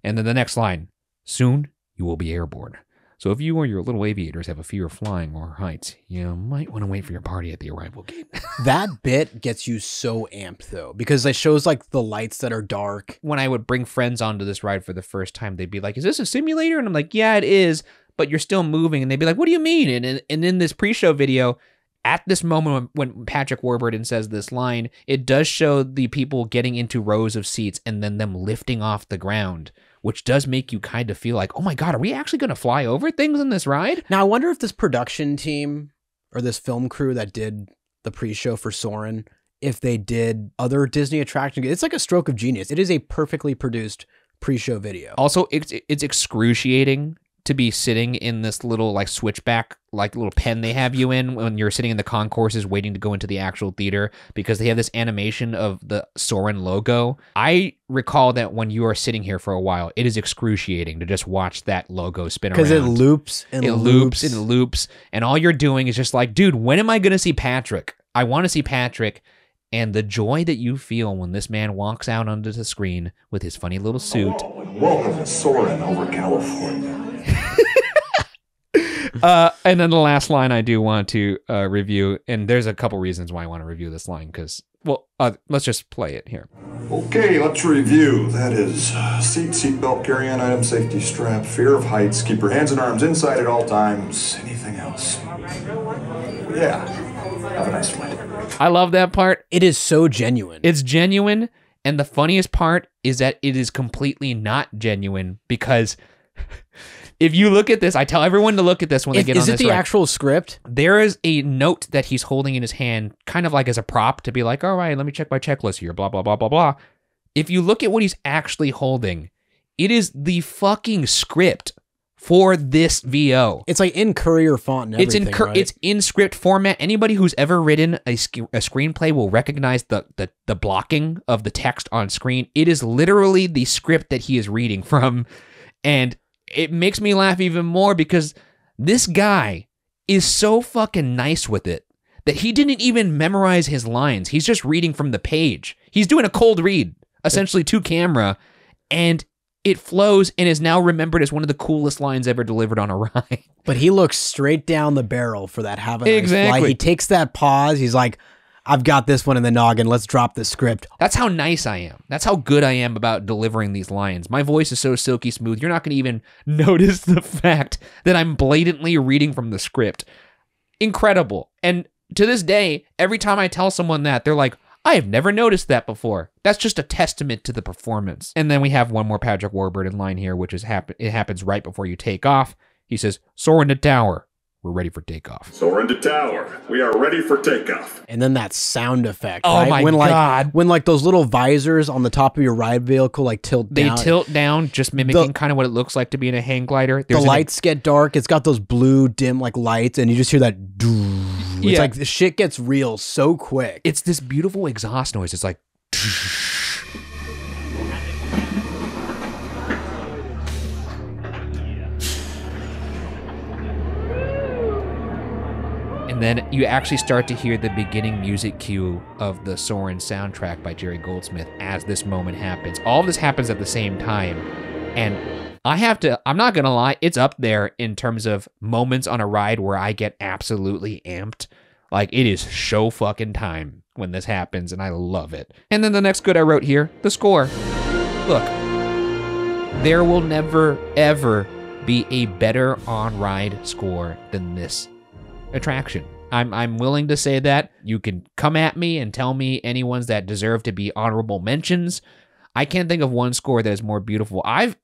And then the next line soon you will be airborne. So if you or your little aviators have a fear of flying or heights, you might want to wait for your party at the arrival gate. (laughs) That bit gets you so amped though, because it shows like the lights that are dark. when I would bring friends onto this ride for the first time, they'd be like, "Is this a simulator?" And I'm like, "Yeah, it is." But you're still moving, and they'd be like, "What do you mean?" And and, and in this pre-show video, at this moment when, when Patrick Warburton says this line, it does show the people getting into rows of seats and then them lifting off the ground, which does make you kind of feel like, "Oh my god, are we actually going to fly over things in this ride?" Now I wonder if this production team or this film crew that did the pre-show for Soarin', if they did other Disney attractions. It's like a stroke of genius. It is a perfectly produced pre-show video. Also, it's it's excruciating to be sitting in this little like switchback like little pen they have you in when you're sitting in the concourses waiting to go into the actual theater because they have this animation of the Soarin' logo. I recall that when you are sitting here for a while, it is excruciating to just watch that logo spin around Because it loops and it loops and loops, and all you're doing is just like, dude, when am I gonna see Patrick? I want to see Patrick, and the joy that you feel when this man walks out onto the screen with his funny little suit. Welcome to Soarin' over California. Uh, and then the last line I do want to uh, review, and there's a couple reasons why I want to review this line because, well, uh, let's just play it here. Okay, let's review. That is uh, seat, seatbelt, carry-on item, safety strap, fear of heights, keep your hands and arms inside at all times. Anything else? Yeah. Have a nice flight. I love that part. It is so genuine. It's genuine, and the funniest part is that it is completely not genuine because if you look at this, I tell everyone to look at this when they get is on Is it the actual script? there is a note that he's holding in his hand, kind of like as a prop to be like, all right, let me check my checklist here, blah, blah, blah, blah, blah. If you look at what he's actually holding, it is the fucking script for this VO. It's like in courier font and It's in cur- right? it's in script format. Anybody who's ever written a, sc- a screenplay will recognize the, the the blocking of the text on screen. It is literally the script that he is reading (laughs) from, and it makes me laugh even more because this guy is so fucking nice with it that he didn't even memorize his lines. He's just reading from the page. He's doing a cold read, essentially to camera, and it flows and is now remembered as one of the coolest lines ever delivered on a (laughs) ride. But he looks straight down the barrel for that have a nice Exactly. He takes that pause. He's like, I've got this one in the noggin. Let's drop the script. That's how nice I am. That's how good I am about delivering these lines. My voice is so silky smooth, you're not going to even (laughs) notice the fact that I'm blatantly reading from the script. Incredible. And to this day, every time I tell someone that, they're like, I have never noticed that before. That's just a testament to the performance. And then we have one more Patrick Warburton in line here, which is happen- it happens right before you take off. He says, Soarin' to tower. We're ready for takeoff. Soarin' to tower. We are ready for takeoff. And then that sound effect. Oh right? my when like, God. When like those little visors on the top of your ride vehicle like tilt down They down. tilt down, just mimicking kind of what it looks like to be in a hang glider. the There's an- lights get dark. It's got those blue dim like lights, and you just hear that. doo. It's Yeah. like the shit gets real so quick. it's this beautiful exhaust noise. It's like, and then you actually start to hear the beginning music cue of the Soarin' soundtrack by Jerry Goldsmith as this moment happens. All this happens at the same time, and I have to. I'm not gonna lie, it's up there in terms of moments on a ride where I get absolutely amped. Like it is show fucking time when this happens, and I love it. And then the next good I wrote here, the score. Look, there will never ever be a better on ride score than this attraction. I'm I'm willing to say that. You can come at me and tell me any ones that deserve to be honorable mentions. I can't think of one score that is more beautiful. I've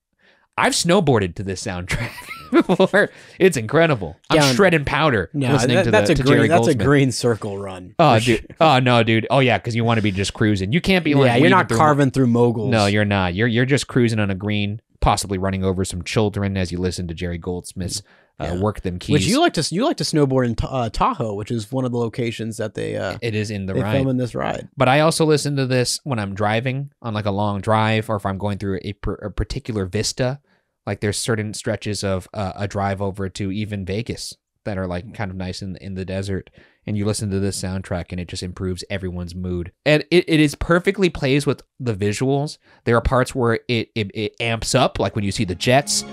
I've snowboarded to this soundtrack (laughs) before. It's incredible. I'm Yeah, shredding powder Yeah, listening that- to, that's the, a to green. Jerry That's a green circle run. Oh, sure. dude. Oh no, dude. Oh yeah, because you want to be just cruising. You can't be like yeah, you're not through- carving through moguls. No, you're not. You're you're just cruising on a green, possibly running over some children as you listen to Jerry Goldsmith's uh, Yeah. "Work Them Keys." Which you like to you like to snowboard in uh, Tahoe, which is one of the locations that they uh, it is in the they ride. film in this ride. But I also listen to this when I'm driving on like a long drive, or if I'm going through a, per, a particular vista. Like there's certain stretches of uh, a drive over to even Vegas that are like kind of nice in in the desert, and you listen to this soundtrack, and it just improves everyone's mood. And it, it is perfectly plays with the visuals. There are parts where it, it it amps up, like when you see the jets.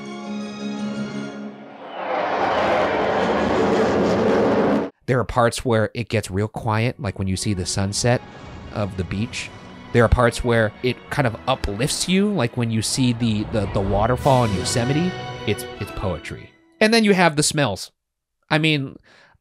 There are parts where it gets real quiet, like when you see the sunset of the beach. There are parts where it kind of uplifts you, like when you see the, the, the waterfall in Yosemite. It's it's poetry. And then you have the smells. I mean,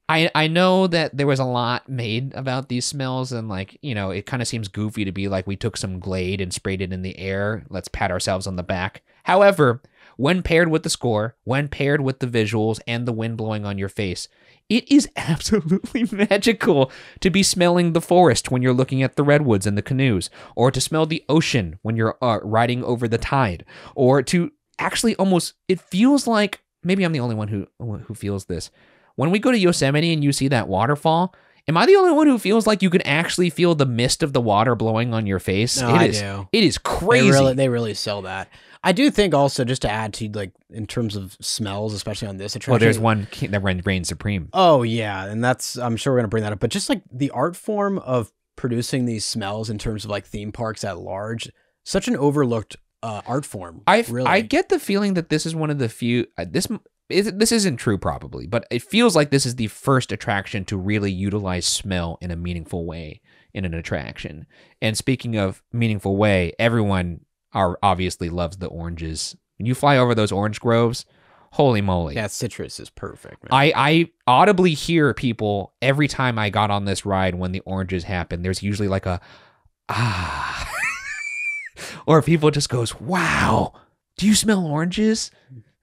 I I know that there was a lot made about these smells, and like you know, it kind of seems goofy to be like we took some Glade and sprayed it in the air. Let's pat ourselves on the back. However, when paired with the score, when paired with the visuals and the wind blowing on your face, it is (laughs) absolutely magical to be smelling the forest when you're looking at the redwoods and the canoes, or to smell the ocean when you're uh, riding over the tide, or to actually almost, it feels like maybe I'm the only one who who feels this. When we go to Yosemite and you see that waterfall, am I the only one who feels like you can actually feel the mist of the water blowing on your face? No, It I is- do. It is crazy. They really, they really sell that. I do think also just to add to like in terms of smells, especially on this attraction. well, there's one that reign- reigns supreme. Oh yeah, and that's I'm sure we're gonna bring that up. But just like the art form of producing these smells in terms of like theme parks at large, such an overlooked uh, art form. I really. I get the feeling that this is one of the few. Uh, this is, this isn't true probably, but it feels like this is the first attraction to really utilize smell in a meaningful way in an attraction. And speaking of meaningful way, everyone are obviously loves the oranges. When you fly over those orange groves, holy moly! That citrus is perfect. Man. I, I audibly hear people every time I got on this ride when the oranges happen. There's usually like a ah, (laughs) or people just goes, "Wow, do you smell oranges?"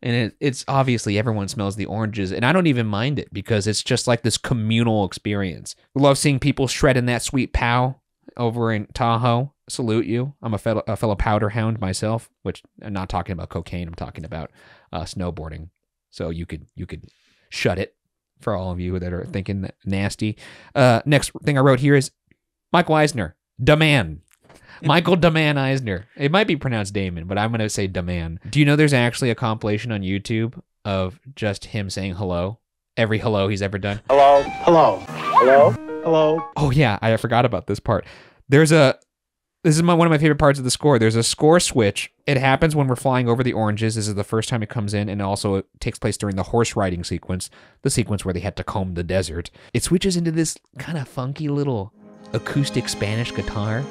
And it, it's obviously everyone smells the oranges, and I don't even mind it because it's just like this communal experience. Love seeing people shredding that sweet pow over in Tahoe. Salute you. I'm a fellow, a fellow powder hound myself, which I'm not talking about cocaine. I'm talking about uh, snowboarding. So you could you could shut it for all of you that are thinking that nasty. Uh, next thing I wrote here is Michael Eisner, Dammann. (laughs) Michael Dammann Eisner. It might be pronounced Damon, but I'm going to say Daman. Do you know there's actually a compilation on YouTube of just him saying hello? Every hello he's ever done. Hello? Hello? Hello? Hello? Oh yeah, I forgot about this part. There's a this is my, one of my favorite parts of the score. There's a score switch. It happens when we're flying over the oranges. This is the first time it comes in, and also it takes place during the horse riding sequence, the sequence where they had to comb the desert. It switches into this kind of funky little acoustic Spanish guitar,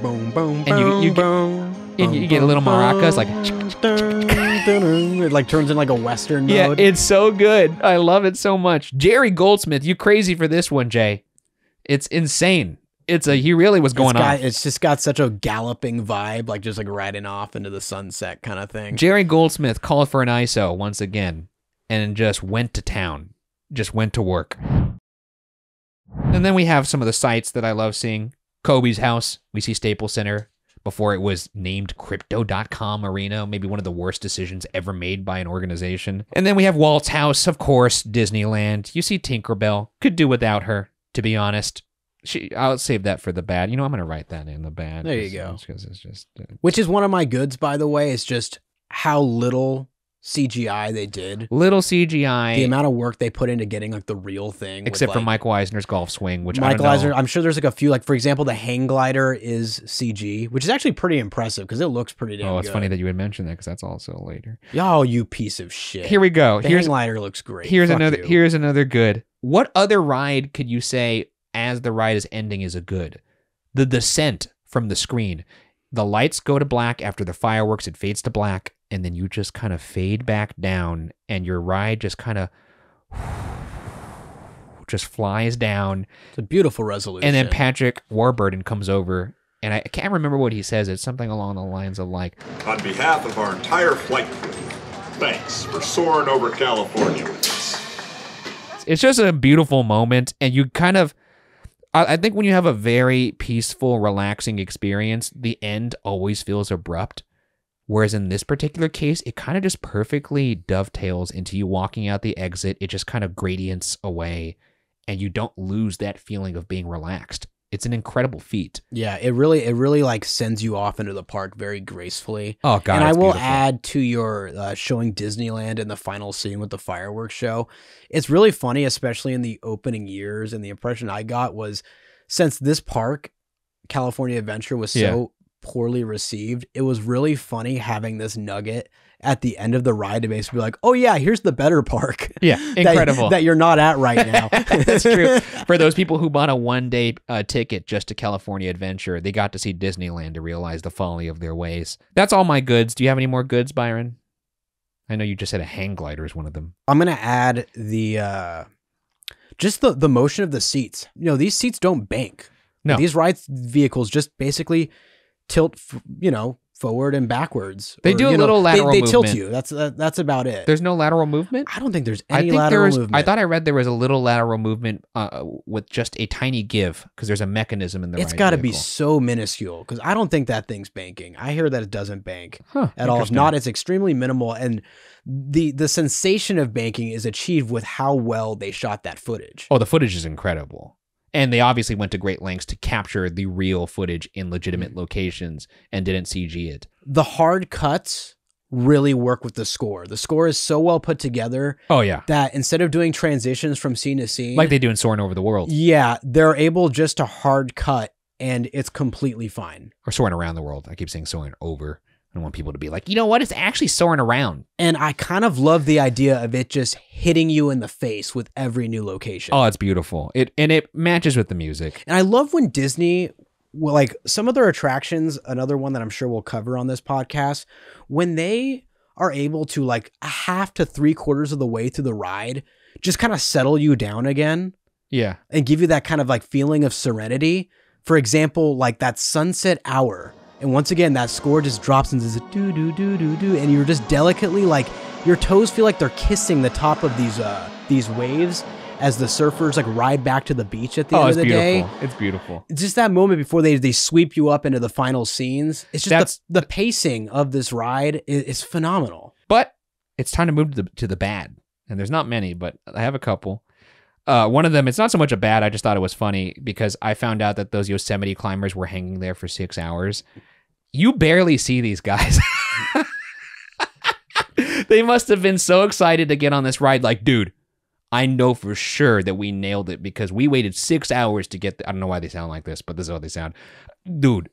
boom, boom, and you- you get- boom, and you get a little maracas like. it like turns in like a western Yeah, mode. it's so good. I love it so much. Jerry Goldsmith, you crazy for this one, Jay? It's insane. It's a he really was going on. It's just got such a galloping vibe, like just like riding off into the sunset kind of thing. Jerry Goldsmith called for an ISO once again and just went to town. Just went to work. And then we have some of the sights that I love seeing. Kobe's house. We see Staples Center before it was named Crypto.com Arena, maybe one of the worst decisions ever made by an organization. And then we have Walt's house, of course, Disneyland. You see Tinkerbell. Could do without her, to be honest. She, I'll save that for the bad. You know, I'm going to write that in the bad. There you go. Because it's just. uh, Which is one of my goods, by the way, is just how little CGI they did. little CGI. The amount of work they put into getting like the real thing. with, except for like, Michael Eisner's golf swing, which Michael I don't Eisner. know. I'm sure there's like a few, like for example, the hang glider is CG, which is actually pretty impressive because it looks pretty damn oh, it's good. funny that you would mention that because that's also later. Oh, you piece of shit. Here we go. The Here's hang glider looks great. here's Fuck another you. here's another good. What other ride could you say as the ride is ending is a good? The descent from the screen. The lights go to black after the fireworks. It fades to black, and then you just kind of fade back down, and your ride just kind of (sighs) just flies down. It's a beautiful resolution. And then Patrick Warburton comes over, and I can't remember what he says. It's something along the lines of like, On behalf of our entire flight crew, thanks for soaring over California with us. it's just a beautiful moment and you kind of I, I think when you have a very peaceful relaxing experience the end always feels abrupt. Whereas in this particular case it kind of just perfectly dovetails into you walking out the exit. It just kind of gradients away and you don't lose that feeling of being relaxed it's an incredible feat yeah, it really, it really like sends you off into the park very gracefully. oh god and I will beautiful. add to your uh, showing Disneyland in the final scene with the fireworks show. It's really funny, especially in the opening years. And the impression I got was since this park, California Adventure, was so Yeah. poorly received, it was really funny having this nugget at the end of the ride to basically be like, oh, yeah, here's the better park. (laughs) Yeah, (laughs) that- incredible. that, you're not at right (laughs) now. That's true. For those people who bought a one day uh, ticket just to California Adventure, they got to see Disneyland to realize the folly of their ways. That's all my goods. Do you have any more goods, Byron? I know you just said a hang glider is one of them. I'm gonna add the uh just the the motion of the seats. You know, these seats don't bank. No. These ride vehicles just basically tilt, f- you know, forward and backwards. They Or, do a you know, little they- lateral They, tilt you. That's that, that's about it. There's no lateral movement. I don't think there's I any think there lateral was. movement. I thought I read there was a little lateral movement uh, with just a tiny give because there's a mechanism in the. It's got to be so minuscule because I don't think that thing's banking. I hear that it doesn't bank Huh, at all. If not, it's extremely minimal, and the the sensation of banking is achieved with how well they shot that footage. Oh, the footage is incredible. And they obviously went to great lengths to capture the real footage in legitimate Mm-hmm. locations and didn't CG it. The hard cuts really work with the score. The score is so well put together Oh yeah, that instead of doing transitions from scene to scene, like they do in Soarin' Over the World yeah, they're able just to hard cut, and it's completely fine. or Soarin' Around the World. I keep saying Soaring Over. I don't want people to be like, you know what? It's actually soaring around. And I kind of love the idea of it just hitting you in the face with every new location. Oh, it's beautiful. It and it matches with the music. And I love when Disney, well, like some of their attractions, another one that I'm sure we'll cover on this podcast, when they are able to, like, a half to three quarters of the way through the ride, just kind of settle you down again Yeah. and give you that kind of like feeling of serenity. For example, like that sunset hour. And once again, that score just drops into this do do do do do, and you're just delicately like your toes feel like they're kissing the top of these uh these waves as the surfers like ride back to the beach at the Oh, end it's of the beautiful. day. It's beautiful. It's just that moment before they they sweep you up into the final scenes. It's just That's- the, the pacing of this ride is, is phenomenal. But it's time to move to the to the bad. And there's not many, but I have a couple. Uh, one of them, it's not so much a bad. I just thought it was funny because I found out that those Yosemite climbers were hanging there for six hours. You barely see these guys. (laughs) they must have been so excited to get on this ride. Like, dude, I know for sure that we nailed it because we waited six hours to get. The, I don't know why they sound like this, but this is how they sound. Dude,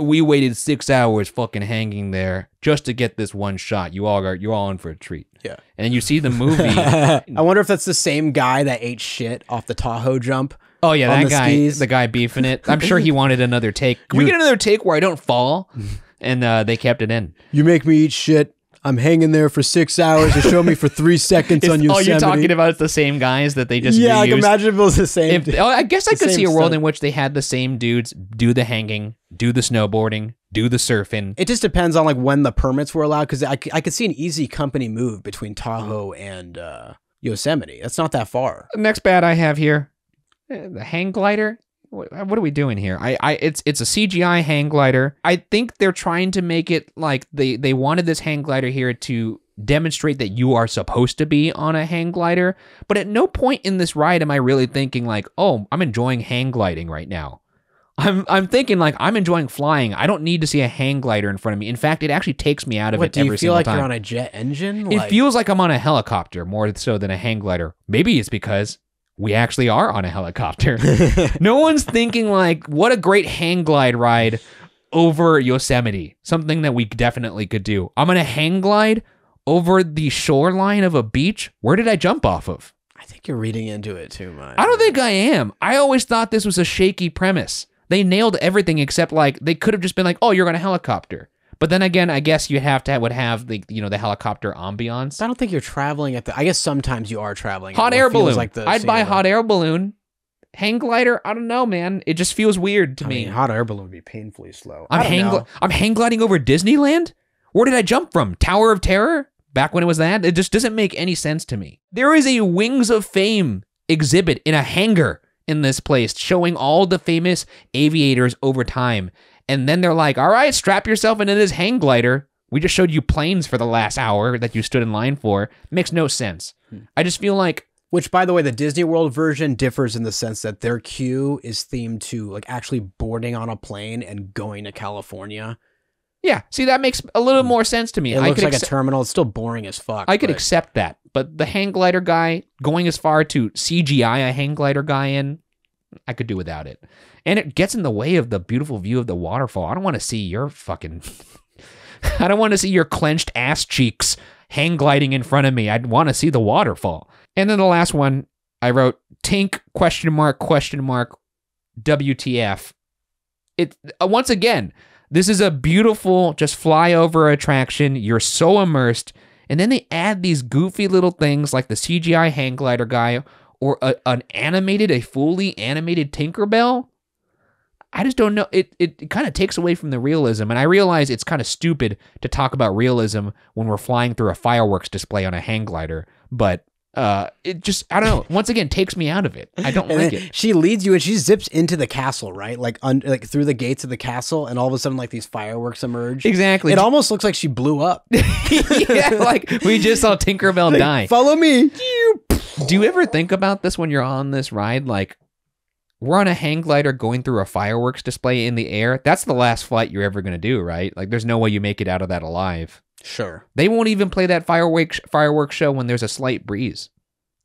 we waited six hours fucking hanging there just to get this one shot. You all are you're all in for a treat. Yeah. And then you see the movie. (laughs) I wonder if that's the same guy that ate shit off the Tahoe jump. oh yeah, that the guy, skis. the guy beefing it. I'm sure he (laughs) wanted another take. Can we get another take where I don't fall? (laughs) And uh, they kept it in. You make me eat shit. I'm hanging there for six hours. You show me for three (laughs) seconds on oh, Yosemite. you're talking about the same guys that they just yeah, like reused? imagine if it was the same. If, oh, I guess I could see a world stuff. in which they had the same dudes do the hanging, do the snowboarding, do the surfing. it just depends on like when the permits were allowed because I, I could see an easy company move between Tahoe and uh, Yosemite. That's not that far. next bad I have here, eh, the hang glider. What, what are we doing here? I, I, it's it's a CGI hang glider. I think they're trying to make it like they they wanted this hang glider here to demonstrate that you are supposed to be on a hang glider. But at no point in this ride am I really thinking like, oh, I'm enjoying hang gliding right now. I'm I'm thinking like I'm enjoying flying. I don't need to see a hang glider in front of me. In fact, it actually takes me out of What it do you feel like time. you're on a jet engine? It Like- feels like I'm on a helicopter more so than a hang glider. Maybe it's because we actually are on a helicopter. (laughs) no one's thinking like, what a great hang glide ride over Yosemite. Something that we definitely could do. I'm gonna hang glide over the shoreline of a beach. Where did I jump off of? I think you're reading into it too much. I don't think I am. I always thought this was a shaky premise. They nailed everything except like they could have just been like, "Oh, you're on a helicopter." But then again, I guess you have to would have the you know the helicopter ambiance. I don't think you're traveling at the. I guess sometimes you are traveling. Hot air balloon. Like the I'd buy a- hot air balloon. Hang glider. I don't know, man. It just feels weird to I me. mean, hot air balloon would be painfully slow. I'm hang. I'm hang gliding over Disneyland. Where did I jump from? Tower of Terror? Back when it was that? It just doesn't make any sense to me. There is a Wings of Fame exhibit in a hangar in this place showing all the famous aviators over time. And then they're like, all right, strap yourself into this hang glider. We just showed you planes for the last hour that you stood in line for. Makes no sense. Hmm. I just feel like Which, by the way, the Disney World version differs in the sense that their queue is themed to like actually boarding on a plane and going to California. Yeah, see that makes a little more sense to me. It I looks could like a terminal. It's still boring as fuck. I could but- accept that, but the hang glider guy going as far to CGI a hang glider guy in, I could do without it. And it gets in the way of the beautiful view of the waterfall. I don't want to see your fucking. (laughs) I don't want to see your clenched ass cheeks hang gliding in front of me. I'd want to see the waterfall. And then the last one, I wrote Tink question mark question mark WTF. It uh, once again, this is a beautiful just flyover attraction. You're so immersed, and then they add these goofy little things like the CGI hang glider guy or a, an animated, a fully animated Tinkerbell. I just don't know. It it, it kind of takes away from the realism, and I realize it's kind of stupid to talk about realism when we're flying through a fireworks display on a hang glider. But uh, it just I don't know. Once again, takes me out of it. I don't (laughs) like it. she leads you and she zips into the castle, right? Like un- like through the gates of the castle, and all of a sudden, like these fireworks emerge. Exactly. It almost looks like she blew up. (laughs) yeah, like we just saw Tinkerbell die. Follow me. Do you ever think about this when you're on this ride? Like, we're on a hang glider going through a fireworks display in the air. That's the last flight you're ever going to do, right? Like, there's no way you make it out of that alive. Sure. They won't even play that fireworks fireworks show when there's a slight breeze.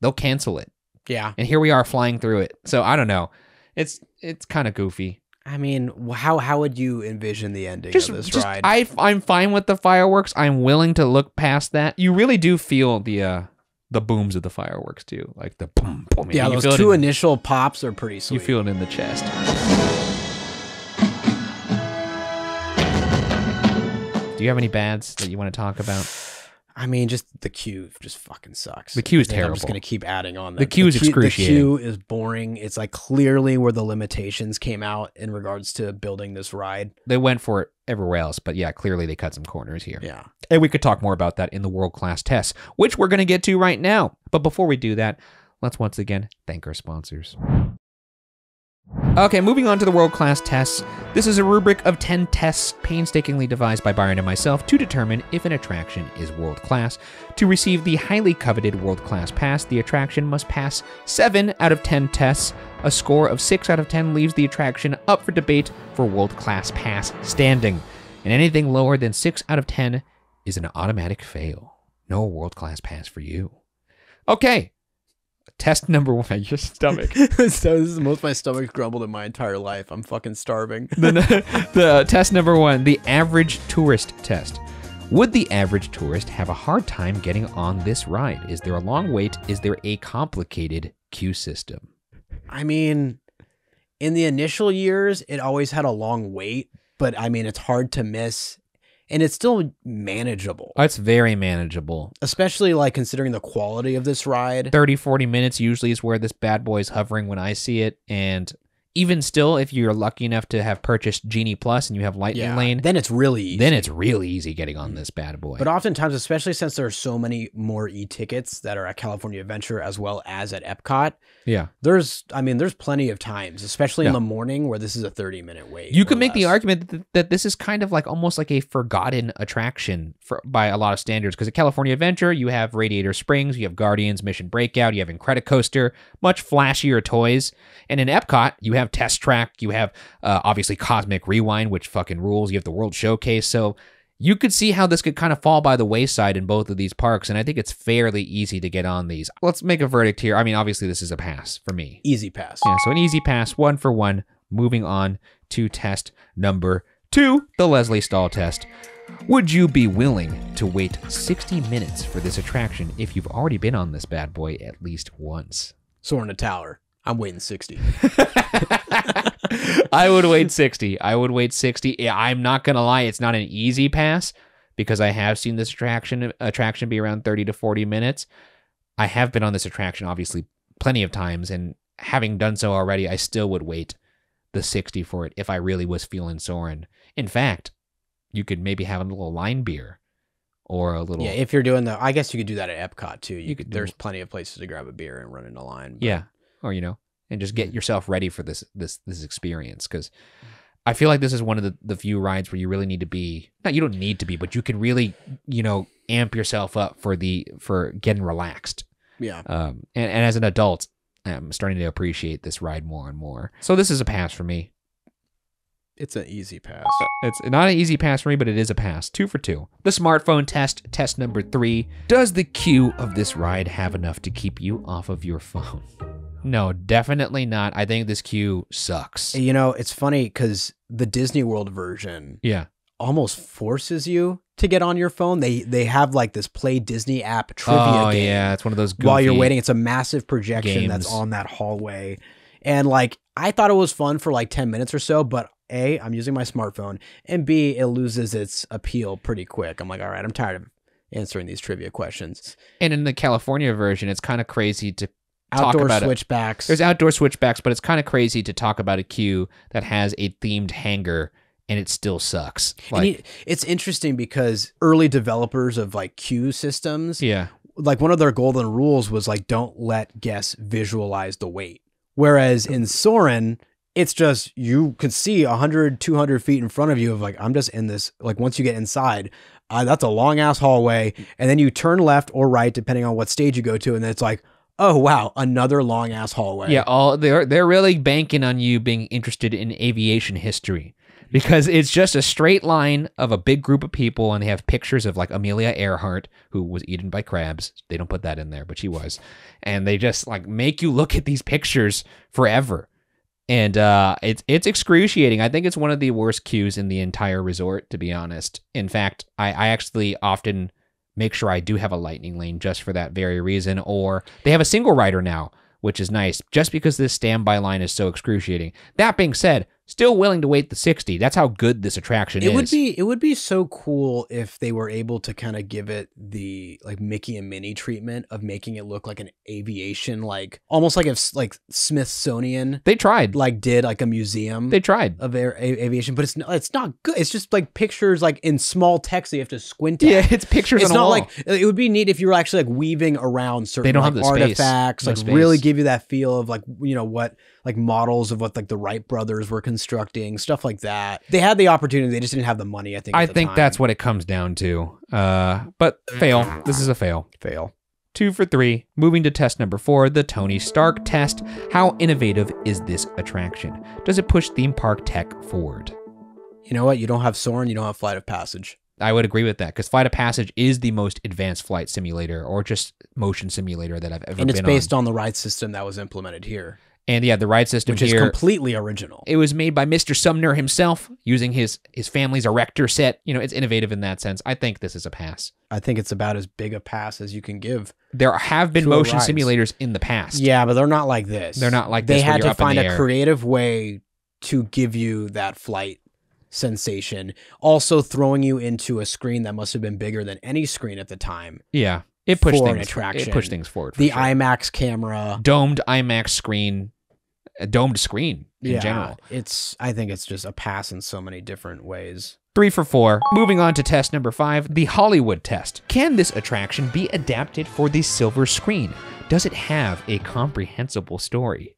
They'll cancel it. Yeah. And here we are flying through it. So I don't know. It's it's kind of goofy. I mean, how how would you envision the ending Just, of this just ride? I I'm fine with the fireworks. I'm willing to look past that. You really do feel the uh the booms of the fireworks too, like the boom boom. yeah, you those two in- initial pops are pretty sweet. You feel it in the chest. Do you have any bads that you want to talk about? I mean, just the queue just fucking sucks. The queue is terrible. I'm just gonna keep adding on. The that. queue is excruciating. The queue is boring. It's like clearly where the limitations came out in regards to building this ride. They went for it everywhere else, but yeah, clearly they cut some corners here. Yeah. And we could talk more about that in the world class test, which we're going to get to right now. But before we do that, let's once again thank our sponsors. Okay, moving on to the world class tests. This is a rubric of 10 tests painstakingly devised by Byron and myself to determine if an attraction is world class. To receive the highly coveted world class pass, the attraction must pass 7 out of 10 tests. A score of 6 out of 10 leaves the attraction up for debate for world class pass standing. And anything lower than 6 out of 10 is an automatic fail. No world class pass for you. Okay. Test number one. (laughs) Your stomach. (laughs) so this is the most my stomach's grumbled in my entire life. I'm fucking starving. (laughs) the, the test number one the average tourist test. Would the average tourist have a hard time getting on this ride? Is there a long wait? Is there a complicated queue system? I mean, in the initial years, it always had a long wait, but I mean, it's hard to miss and it's still manageable, oh, It's very manageable. especially like considering the quality of this ride. 30, 40 minutes usually is where this bad boy is hovering when I see it. And even still, if you're lucky enough to have purchased Genie Plus and you have Lightning Yeah, Lane, then it's really easy. then it's really easy getting on mm. this bad boy. But oftentimes, especially since there are so many more e-tickets that are at California Adventure as well as at Epcot, yeah. there's, I mean, there's plenty of times, especially in Yeah. the morning where this is a 30 minute wait. You or could make the less. argument that, that this is kind of like almost like a forgotten attraction for, by a lot of standards. Because at California Adventure, you have Radiator Springs, you have Guardians, Mission Breakout, you have Incredicoaster, much flashier toys. And in Epcot, you have Test Track, you have uh, obviously Cosmic Rewind, which fucking rules. You have the World Showcase. So you could see how this could kind of fall by the wayside in both of these parks. And I think it's fairly easy to get on these. Let's make a verdict here. I mean, obviously, this is a pass for me. Easy pass. Yeah, so an easy pass, one for one. Moving on to test number two, the Lesley Stahl test. Would you be willing to wait 60 minutes for this attraction if you've already been on this bad boy at least once? Soarin' to Tower. I'm waiting 60. (laughs) I would wait 60. I would wait 60. I'm not going to lie, it's not an easy pass because I have seen this attraction attraction be around 30 to 40 minutes. I have been on this attraction obviously plenty of times and having done so already, I still would wait the 60 for it if I really was feeling Soarin'. In fact, you could maybe have a little line beer or a little Yeah, if you're doing the, I guess you could do that at Epcot too. You, You could. could There's plenty of places to grab a beer and run in a line. but- Yeah, or you know, and just get yourself ready for this this this experience because I feel like this is one of the the few rides where you really need to be not you don't need to be, but you can really you know amp yourself up for the for getting relaxed. yeah. Um, and, and as an adult, I'm starting to appreciate this ride more and more. So this is a pass for me. It's an easy pass. Uh, it's not an easy pass for me, but it is a pass. Two for two. The smartphone test, test number three. Does the queue of this ride have enough to keep you off of your phone? (laughs) No, definitely not. I think this queue sucks. You know, it's funny because the Disney World version Yeah. almost forces you to get on your phone. They they have like this Play Disney app trivia oh, game. yeah. It's one of those while you're waiting. It's a massive projection that's on that hallway. And like I thought it was fun for like 10 minutes or so, but A, I'm using my smartphone, and B, it loses its appeal pretty quick. I'm like, all right, I'm tired of answering these trivia questions. And in the California version, it's kind of crazy to talk Outdoor about it. switchbacks. There's outdoor switchbacks, but it's kind of crazy to talk about a queue that has a themed hangar and it still sucks. Like, it's interesting because early developers of like queue systems, yeah, like one of their golden rules was like don't let guests visualize the weight. Whereas in Soarin', it's just you could see 100, 200 feet in front of you of like, I'm just in this. Like once you get inside, uh, that's a long ass hallway. And then you turn left or right, depending on what stage you go to. And then it's like, oh, wow, another long ass hallway. yeah. All they're they're really banking on you being interested in aviation history because it's just a straight line of a big group of people, and they have pictures of like Amelia Earhart, who was eaten by crabs. They don't put that in there, but she was, and they just like make you look at these pictures forever. And uh, it's it's excruciating. I think it's one of the worst queues in the entire resort, to be honest. In fact, I, I actually often make sure I do have a lightning lane just for that very reason. Or they have a single rider now, which is nice, just because this standby line is so excruciating. That being said, still willing to wait the sixty. That's how good this attraction It is. would be it would be so cool if they were able to kind of give it the like Mickey and Minnie treatment of making it look like an aviation like almost like if like Smithsonian They tried. like did like a museum They tried. of air, a- aviation, but it's not, it's not good. It's just like pictures like in small text that you have to squint at. Yeah, (laughs) it's pictures It's on a not wall. like it would be neat if you were actually like weaving around certain they don't like, have the space. artifacts, No like space. really give you that feel of like you know what like models of what like the Wright brothers were constructing, stuff like that. They had the opportunity, they just didn't have the money. I think. I think time. that's what it comes down to. Uh, but fail. This is a fail. fail. Two for three. Moving to test number four, the Tony Stark test. How innovative is this attraction? Does it push theme park tech forward? You know what? You don't have Soarin', you don't have Flight of Passage. I would agree with that because Flight of Passage is the most advanced flight simulator or just motion simulator that I've ever and been it's based on. on the ride system that was implemented here, And yeah, the ride system which is completely original. it was made by Mr. Sumner himself using his his family's erector set. You know, it's innovative in that sense. I think this is a pass. I think it's about as big a pass as you can give. There have been motion rides. simulators in the past. Yeah, but they're not like this. They're not like they this where had to find a air. creative way to give you that flight sensation. Also throwing you into a screen that must have been bigger than any screen at the time. Yeah, it pushed things. It pushed things forward. For The sure. IMAX camera. domed IMAX screen, a domed screen in yeah, general. it's. I think it's just a pass in so many different ways. Three for four. Moving on to test number five, the Hollywood test. Can this attraction be adapted for the silver screen? Does it have a comprehensible story?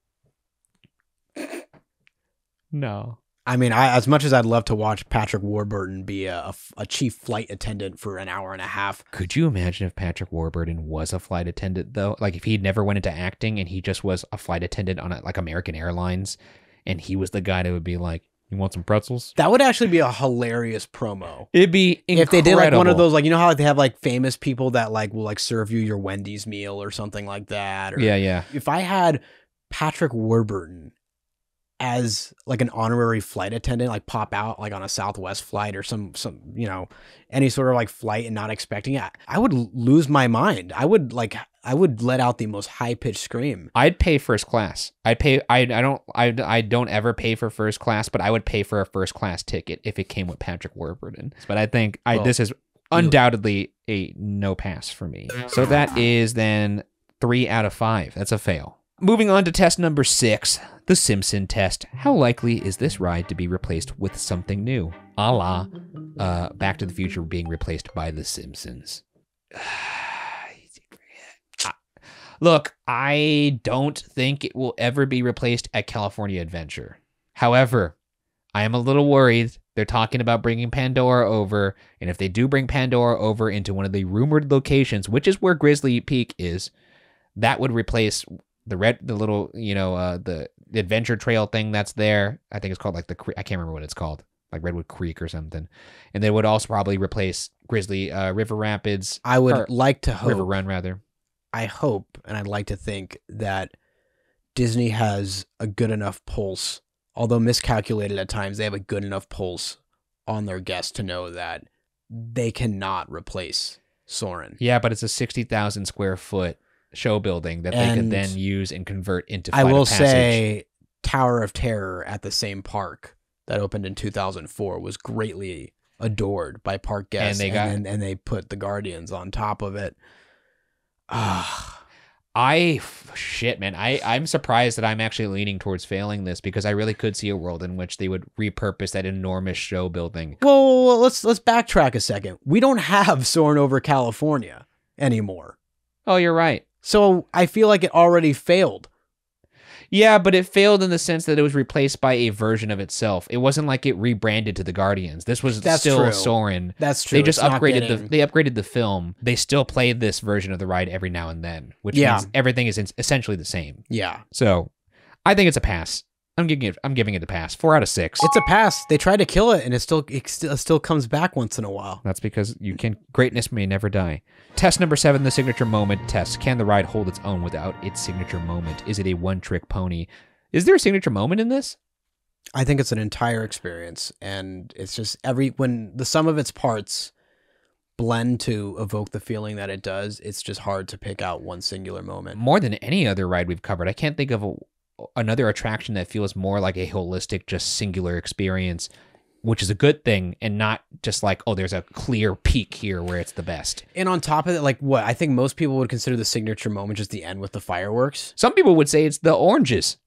No. I mean, I, as much as I'd love to watch Patrick Warburton be a, a, chief flight attendant for an hour and a half, Could you imagine if Patrick Warburton was a flight attendant though? Like if he never went into acting and he just was a flight attendant on a, like American Airlines, and he was the guy that would be like, "You want some pretzels?" that would actually be a hilarious promo. It'd be incredible. If they did like one of those, like you know how like, they have like famous people that like will like serve you your Wendy's meal or something like that. Or Yeah, yeah. if I had Patrick Warburton as like an honorary flight attendant, like pop out like on a Southwest flight or some some you know any sort of like flight and not expecting it, I would lose my mind. I would like I would let out the most high pitched scream. I'd pay first class. I'd pay. I. I don't. I. I don't ever pay for first class, but I would pay for a first class ticket if it came with Patrick Warburton. But I think I. Well, this is undoubtedly a no pass for me. So that is then three out of five. That's a fail. Moving on to test number six, the Simpson test. How likely is this ride to be replaced with something new, a la uh, Back to the Future being replaced by The Simpsons? (sighs) Look, I don't think it will ever be replaced at California Adventure. However, I am a little worried. They're talking about bringing Pandora over, and if they do bring Pandora over into one of the rumored locations, which is where Grizzly Peak is, that would replace the red, the little, you know, uh, the, the adventure trail thing that's there. I think it's called like the I can't remember what it's called, like Redwood Creek or something. And they would also probably replace Grizzly uh, River Rapids, I would like to hope River Run rather. I hope and I'd like to think that Disney has a good enough pulse, although miscalculated at times, they have a good enough pulse on their guests to know that they cannot replace Soarin'. Yeah, but it's a sixty thousand square foot show building that they could then use and convert into. I will say Tower of Terror at the same park that opened in 2004 was greatly adored by park guests and they got- and, and they put the Guardians on top of it. Ah, I shit, man. I I'm surprised that I'm actually leaning towards failing this because I really could see a world in which they would repurpose that enormous show building. Well, well, let's let's backtrack a second. We don't have Soarin' over California anymore. Oh, you're right. So I feel like it already failed. Yeah, but it failed in the sense that it was replaced by a version of itself. It wasn't like it rebranded to the Guardians. This was That's still true. Soarin'. That's true. They just It's upgraded getting- the they upgraded the film. They still play this version of the ride every now and then, which Yeah. means everything is essentially the same. Yeah. So, I think it's a pass. I'm giving it. I'm giving it a pass. Four out of six. It's a pass. They tried to kill it and it still it still, it still comes back once in a while. That's because you can. Greatness may never die. Test number seven: the signature moment test. Can the ride hold its own without its signature moment? Is it a one-trick pony? Is there a signature moment in this? I think it's an entire experience and it's just every when the sum of its parts blend to evoke the feeling that it does, it's just hard to pick out one singular moment. more than any other ride we've covered. I can't think of a, another attraction that feels more like a holistic, just singular experience, which is a good thing, and not just like, oh, there's a clear peak here where it's the best. And on top of it, like what I think most people would consider the signature moment just the end with the fireworks. Some people would say it's the oranges.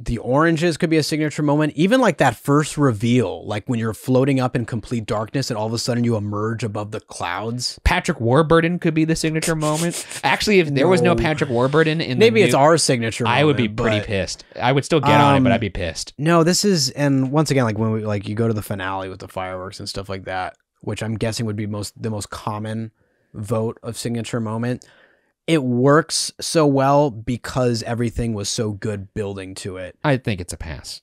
The oranges could be a signature moment. Even like that first reveal, like when you're floating up in complete darkness and all of a sudden you emerge above the clouds. Patrick Warburton could be the signature (laughs) moment. Actually, if there was no No. Patrick Warburton in the Maybe it's new- our signature I would be pretty but- pissed. I would still get on it, but Um, I'd be pissed. No, this is and once again, like when we like you go to the finale with the fireworks and stuff like that, which I'm guessing would be most the most common vote of signature moment. It works so well because everything was so good building to it. I think it's a pass.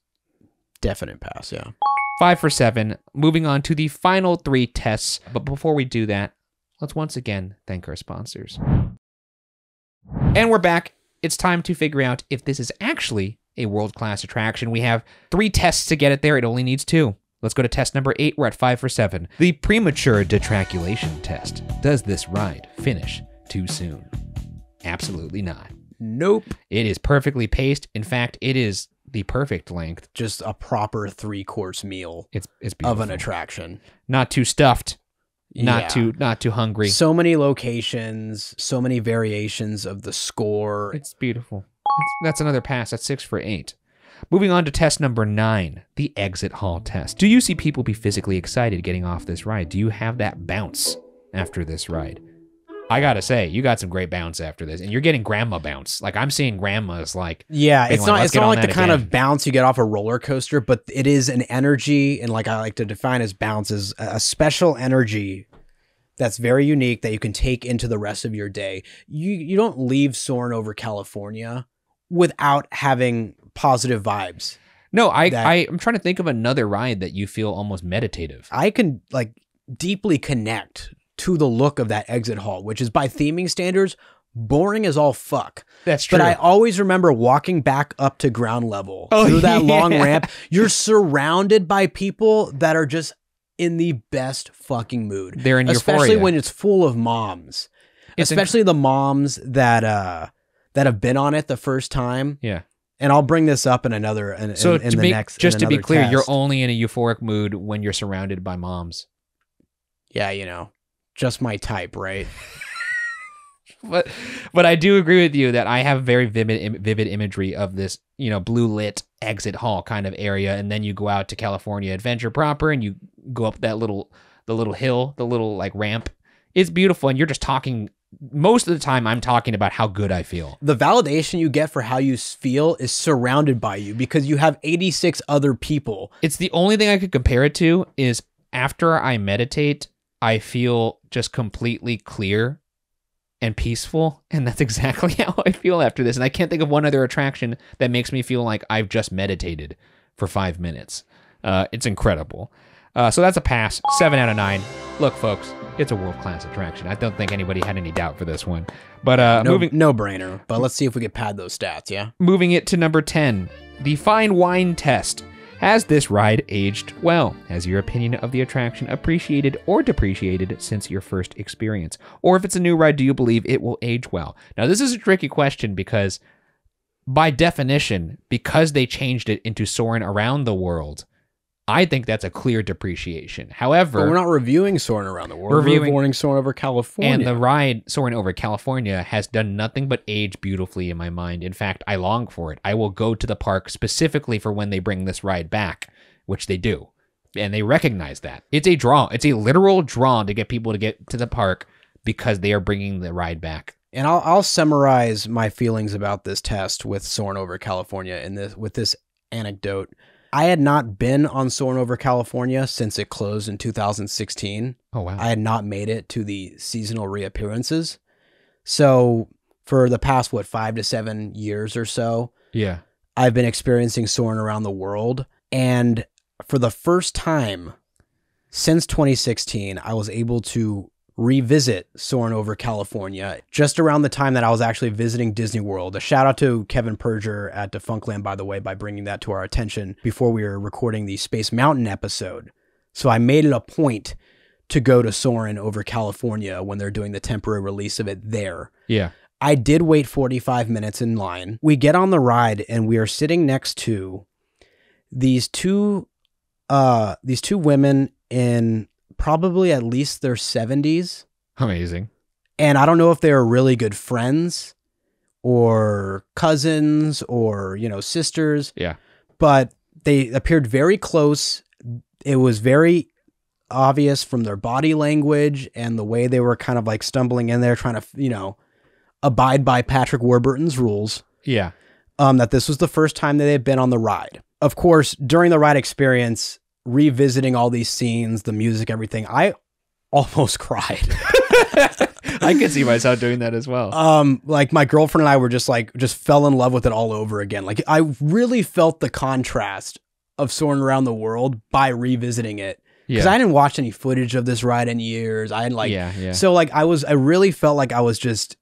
Definite pass, yeah. Five for seven. Moving on to the final three tests. But before we do that, let's once again thank our sponsors. And we're back. It's time to figure out if this is actually a world class attraction. We have three tests to get it there. It only needs two. Let's go to test number eight. We're at five for seven. The premature detraculation test. Does this ride finish too soon? Absolutely not. Nope. It is perfectly paced. In fact, it is the perfect length. Just a proper three course meal It's it's of beautiful. an attraction. Not too stuffed. Not Yeah. too not too hungry. So many locations, so many variations of the score. It's beautiful. It's, that's another pass. That's six for eight. Moving on to test number nine, the exit hall test. Do you see people be physically excited getting off this ride? Do you have that bounce after this ride? I gotta say, you got some great bounce after this, and you're getting grandma bounce. Like I'm seeing grandmas like Yeah, it's like, not it's not like the that kind again." of bounce you get off a roller coaster, but it is an energy and like I like to define as bounce is a special energy that's very unique that you can take into the rest of your day. You you don't leave Soarin' over California without having positive vibes. No, I, that- I I'm trying to think of another ride that you feel almost meditative. I can like deeply connect to the look of that exit hall, which is by theming standards boring as all fuck. That's true. But I always remember walking back up to ground level Oh, through that long ramp. You're surrounded by people that are just in the best fucking mood. They're in especially euphoria. when it's full of moms. It's inc- especially the moms that uh that have been on it the first time. yeah. And I'll bring this up in another in, So in, in to the be next just to be clear, you're only in a euphoric mood when you're surrounded by moms. yeah, you know, just my type, right? (laughs) but but I do agree with you that I have very vivid vivid imagery of this, you know, blue lit exit hall kind of area, and then you go out to California Adventure proper, and you go up that little the little hill, the little like ramp. It's beautiful, and you're just talking. Most of the time, I'm talking about how good I feel. the validation you get for how you feel is surrounded by you because you have 86 other people. It's the only thing I could compare it to is after I meditate, I feel just completely clear and peaceful. And that's (laughs) exactly how I feel after this. And I can't think of one other attraction that makes me feel like I've just meditated for five minutes. Uh, it's incredible. Uh, so that's a pass. Seven out of nine. Look, folks, it's a world class attraction. I don't think anybody had any doubt for this one. But uh, No, moving no brainer. But let's see if we can pad those stats, yeah? Moving it to number 10, the fine wine test. Has this ride aged well? Has your opinion of the attraction appreciated or depreciated since your first experience? Or if it's a new ride, do you believe it will age well? Now, this is a tricky question because, by definition, because they changed it into Soarin' around the world, I think that's a clear depreciation. However, But we're not reviewing Soarin' Around the World. We're reviewing- reviewing Soarin' Over California. and the ride Soarin' over California has done nothing but age beautifully in my mind. In fact, I long for it. I will go to the park specifically for when they bring this ride back, which they do. And they recognize that. It's a draw. It's a literal draw to get people to get to the park because they are bringing the ride back. And I'll, I'll summarize my feelings about this test with Soarin' Over California in this with this anecdote. I had not been on Soarin' Over California since it closed in 2016. Oh wow. I had not made it to the seasonal reappearances. So for the past what five to seven years or so, yeah. I've been experiencing Soarin' around the world. And for the first time since 2016, I was able to revisit Soarin' over California just around the time that I was actually visiting Disney World. A shout out to Kevin Perjurer at Defunctland, by the way, by bringing that to our attention before we were recording the Space Mountain episode. So I made it a point to go to Soarin' over California when they're doing the temporary release of it there. Yeah. I did wait 45 minutes in line. We get on the ride and we are sitting next to these two uh these two women in probably at least their 70s Amazing. and I don't know if they were really good friends or cousins or you know sisters Yeah. but they appeared very close. It was very obvious from their body language and the way they were kind of like stumbling in there, trying to, you know, abide by Patrick Warburton's rules. Yeah. Um, that this was the first time that they'd been on the ride. Of course, during the ride experience, revisiting all these scenes, the music, everything, I almost (laughs) cried. I could see myself doing that as well. um like my girlfriend and I were just like just fell in love with it all over again. Like I really felt the contrast of Soarin' around the world by revisiting it because Yeah. I didn't watch any footage of this ride in years. I like yeah, yeah. so like I was I really felt like I was just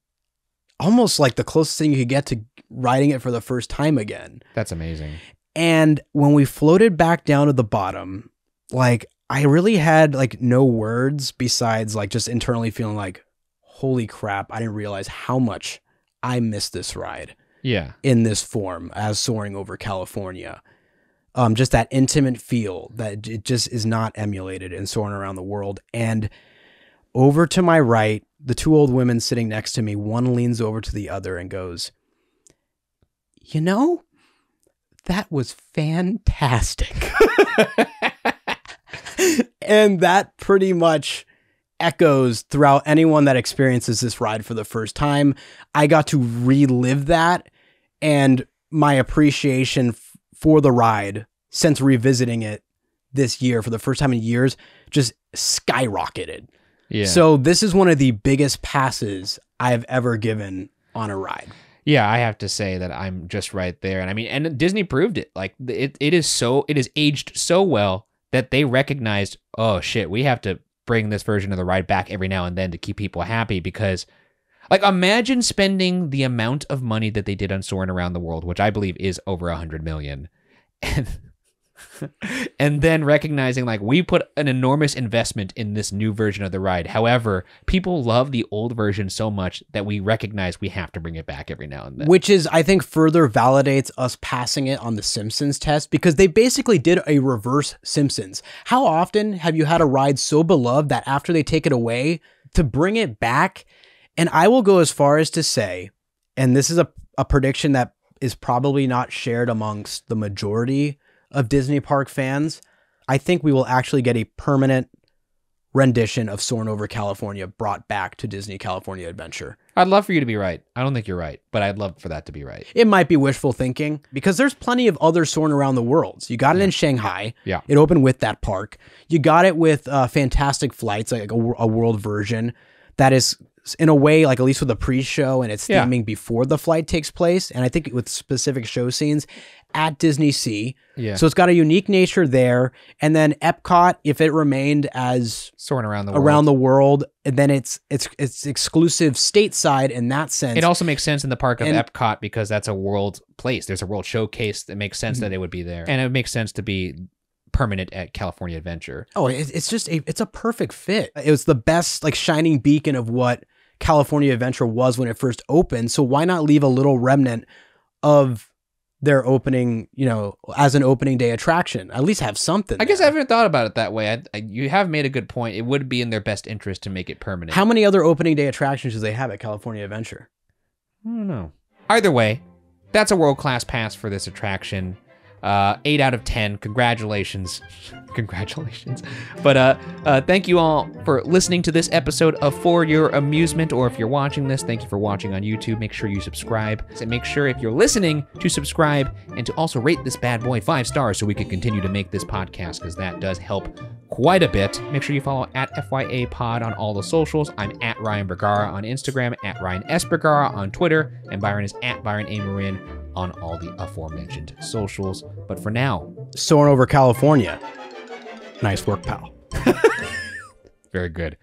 almost like the closest thing you could get to riding it for the first time again. That's amazing. And when we floated back down to the bottom, like I really had like no words besides like just internally feeling like, holy crap, I didn't realize how much I missed this ride Yeah. in this form as Soarin' over California. Um, just that intimate feel that it just is not emulated in Soarin' around the world. And over to my right, the two old women sitting next to me, one leans over to the other and goes, You know, that was fantastic. (laughs) and that pretty much echoes throughout anyone that experiences this ride for the first time. I got to relive that and my appreciation f- for the ride since revisiting it this year for the first time in years just skyrocketed. Yeah. So this is one of the biggest passes I've ever given on a ride. Yeah, I have to say that I'm just right there. And I mean, and Disney proved it. Like it, it is so it is aged so well that they recognized, oh shit, we have to bring this version of the ride back every now and then to keep people happy because like imagine spending the amount of money that they did on Soarin' Around the World, which I believe is over a hundred million. (laughs) And (laughs) and then recognizing like we put an enormous investment in this new version of the ride. However, people love the old version so much that we recognize we have to bring it back every now and then. Which is, I think, further validates us passing it on the Simpsons test because they basically did a reverse Simpsons. How often have you had a ride so beloved that after they take it away, to bring it back? And I will go as far as to say, and this is a, a prediction that is probably not shared amongst the majority of Disney park fans. I think we will actually get a permanent rendition of Soarin' Over California brought back to Disney California Adventure. I'd love for you to be right. I don't think you're right, but I'd love for that to be right. It might be wishful thinking because there's plenty of other Soarin' around the worlds. You got it in Shanghai. Yeah. It opened with that park. You got it with uh, Fantastic Flights, like a, a world version that is, in a way, like at least with the pre show and it's Yeah. theming before the flight takes place. And I think with specific show scenes at DisneySea. Yeah. So it's got a unique nature there. And then Epcot, if it remained as Soarin' around the world. around the world, and then it's it's it's exclusive stateside in that sense. It also makes sense in the park of And- Epcot because that's a world place. There's a world showcase that makes sense Mm-hmm. that it would be there, and it makes sense to be permanent at California Adventure. Oh, it, it's just a it's a perfect fit. It was the best like shining beacon of what California Adventure was when it first opened. So why not leave a little remnant of their opening, you know, as an opening day attraction. At least have something. I guess I haven't thought about it that way. I, I, you have made a good point. It would be in their best interest to make it permanent. How many other opening day attractions do they have at California Adventure? I don't know. Either way, that's a world class pass for this attraction. Uh, eight out of ten. Congratulations, (laughs) congratulations. But uh, uh, thank you all for listening to this episode of For Your Amusement, or if you're watching this, thank you for watching on YouTube. Make sure you subscribe, and make sure if you're listening to subscribe and to also rate this bad boy five stars so we can continue to make this podcast because that does help quite a bit. Make sure you follow at FYA Pod on all the socials. I'm at Ryan Bergara on Instagram, at Ryan S. Bergara on Twitter, and Byron is at Byron A. Marin on all the aforementioned socials. But for now, Soarin' over California. Nice work, pal. (laughs) very good.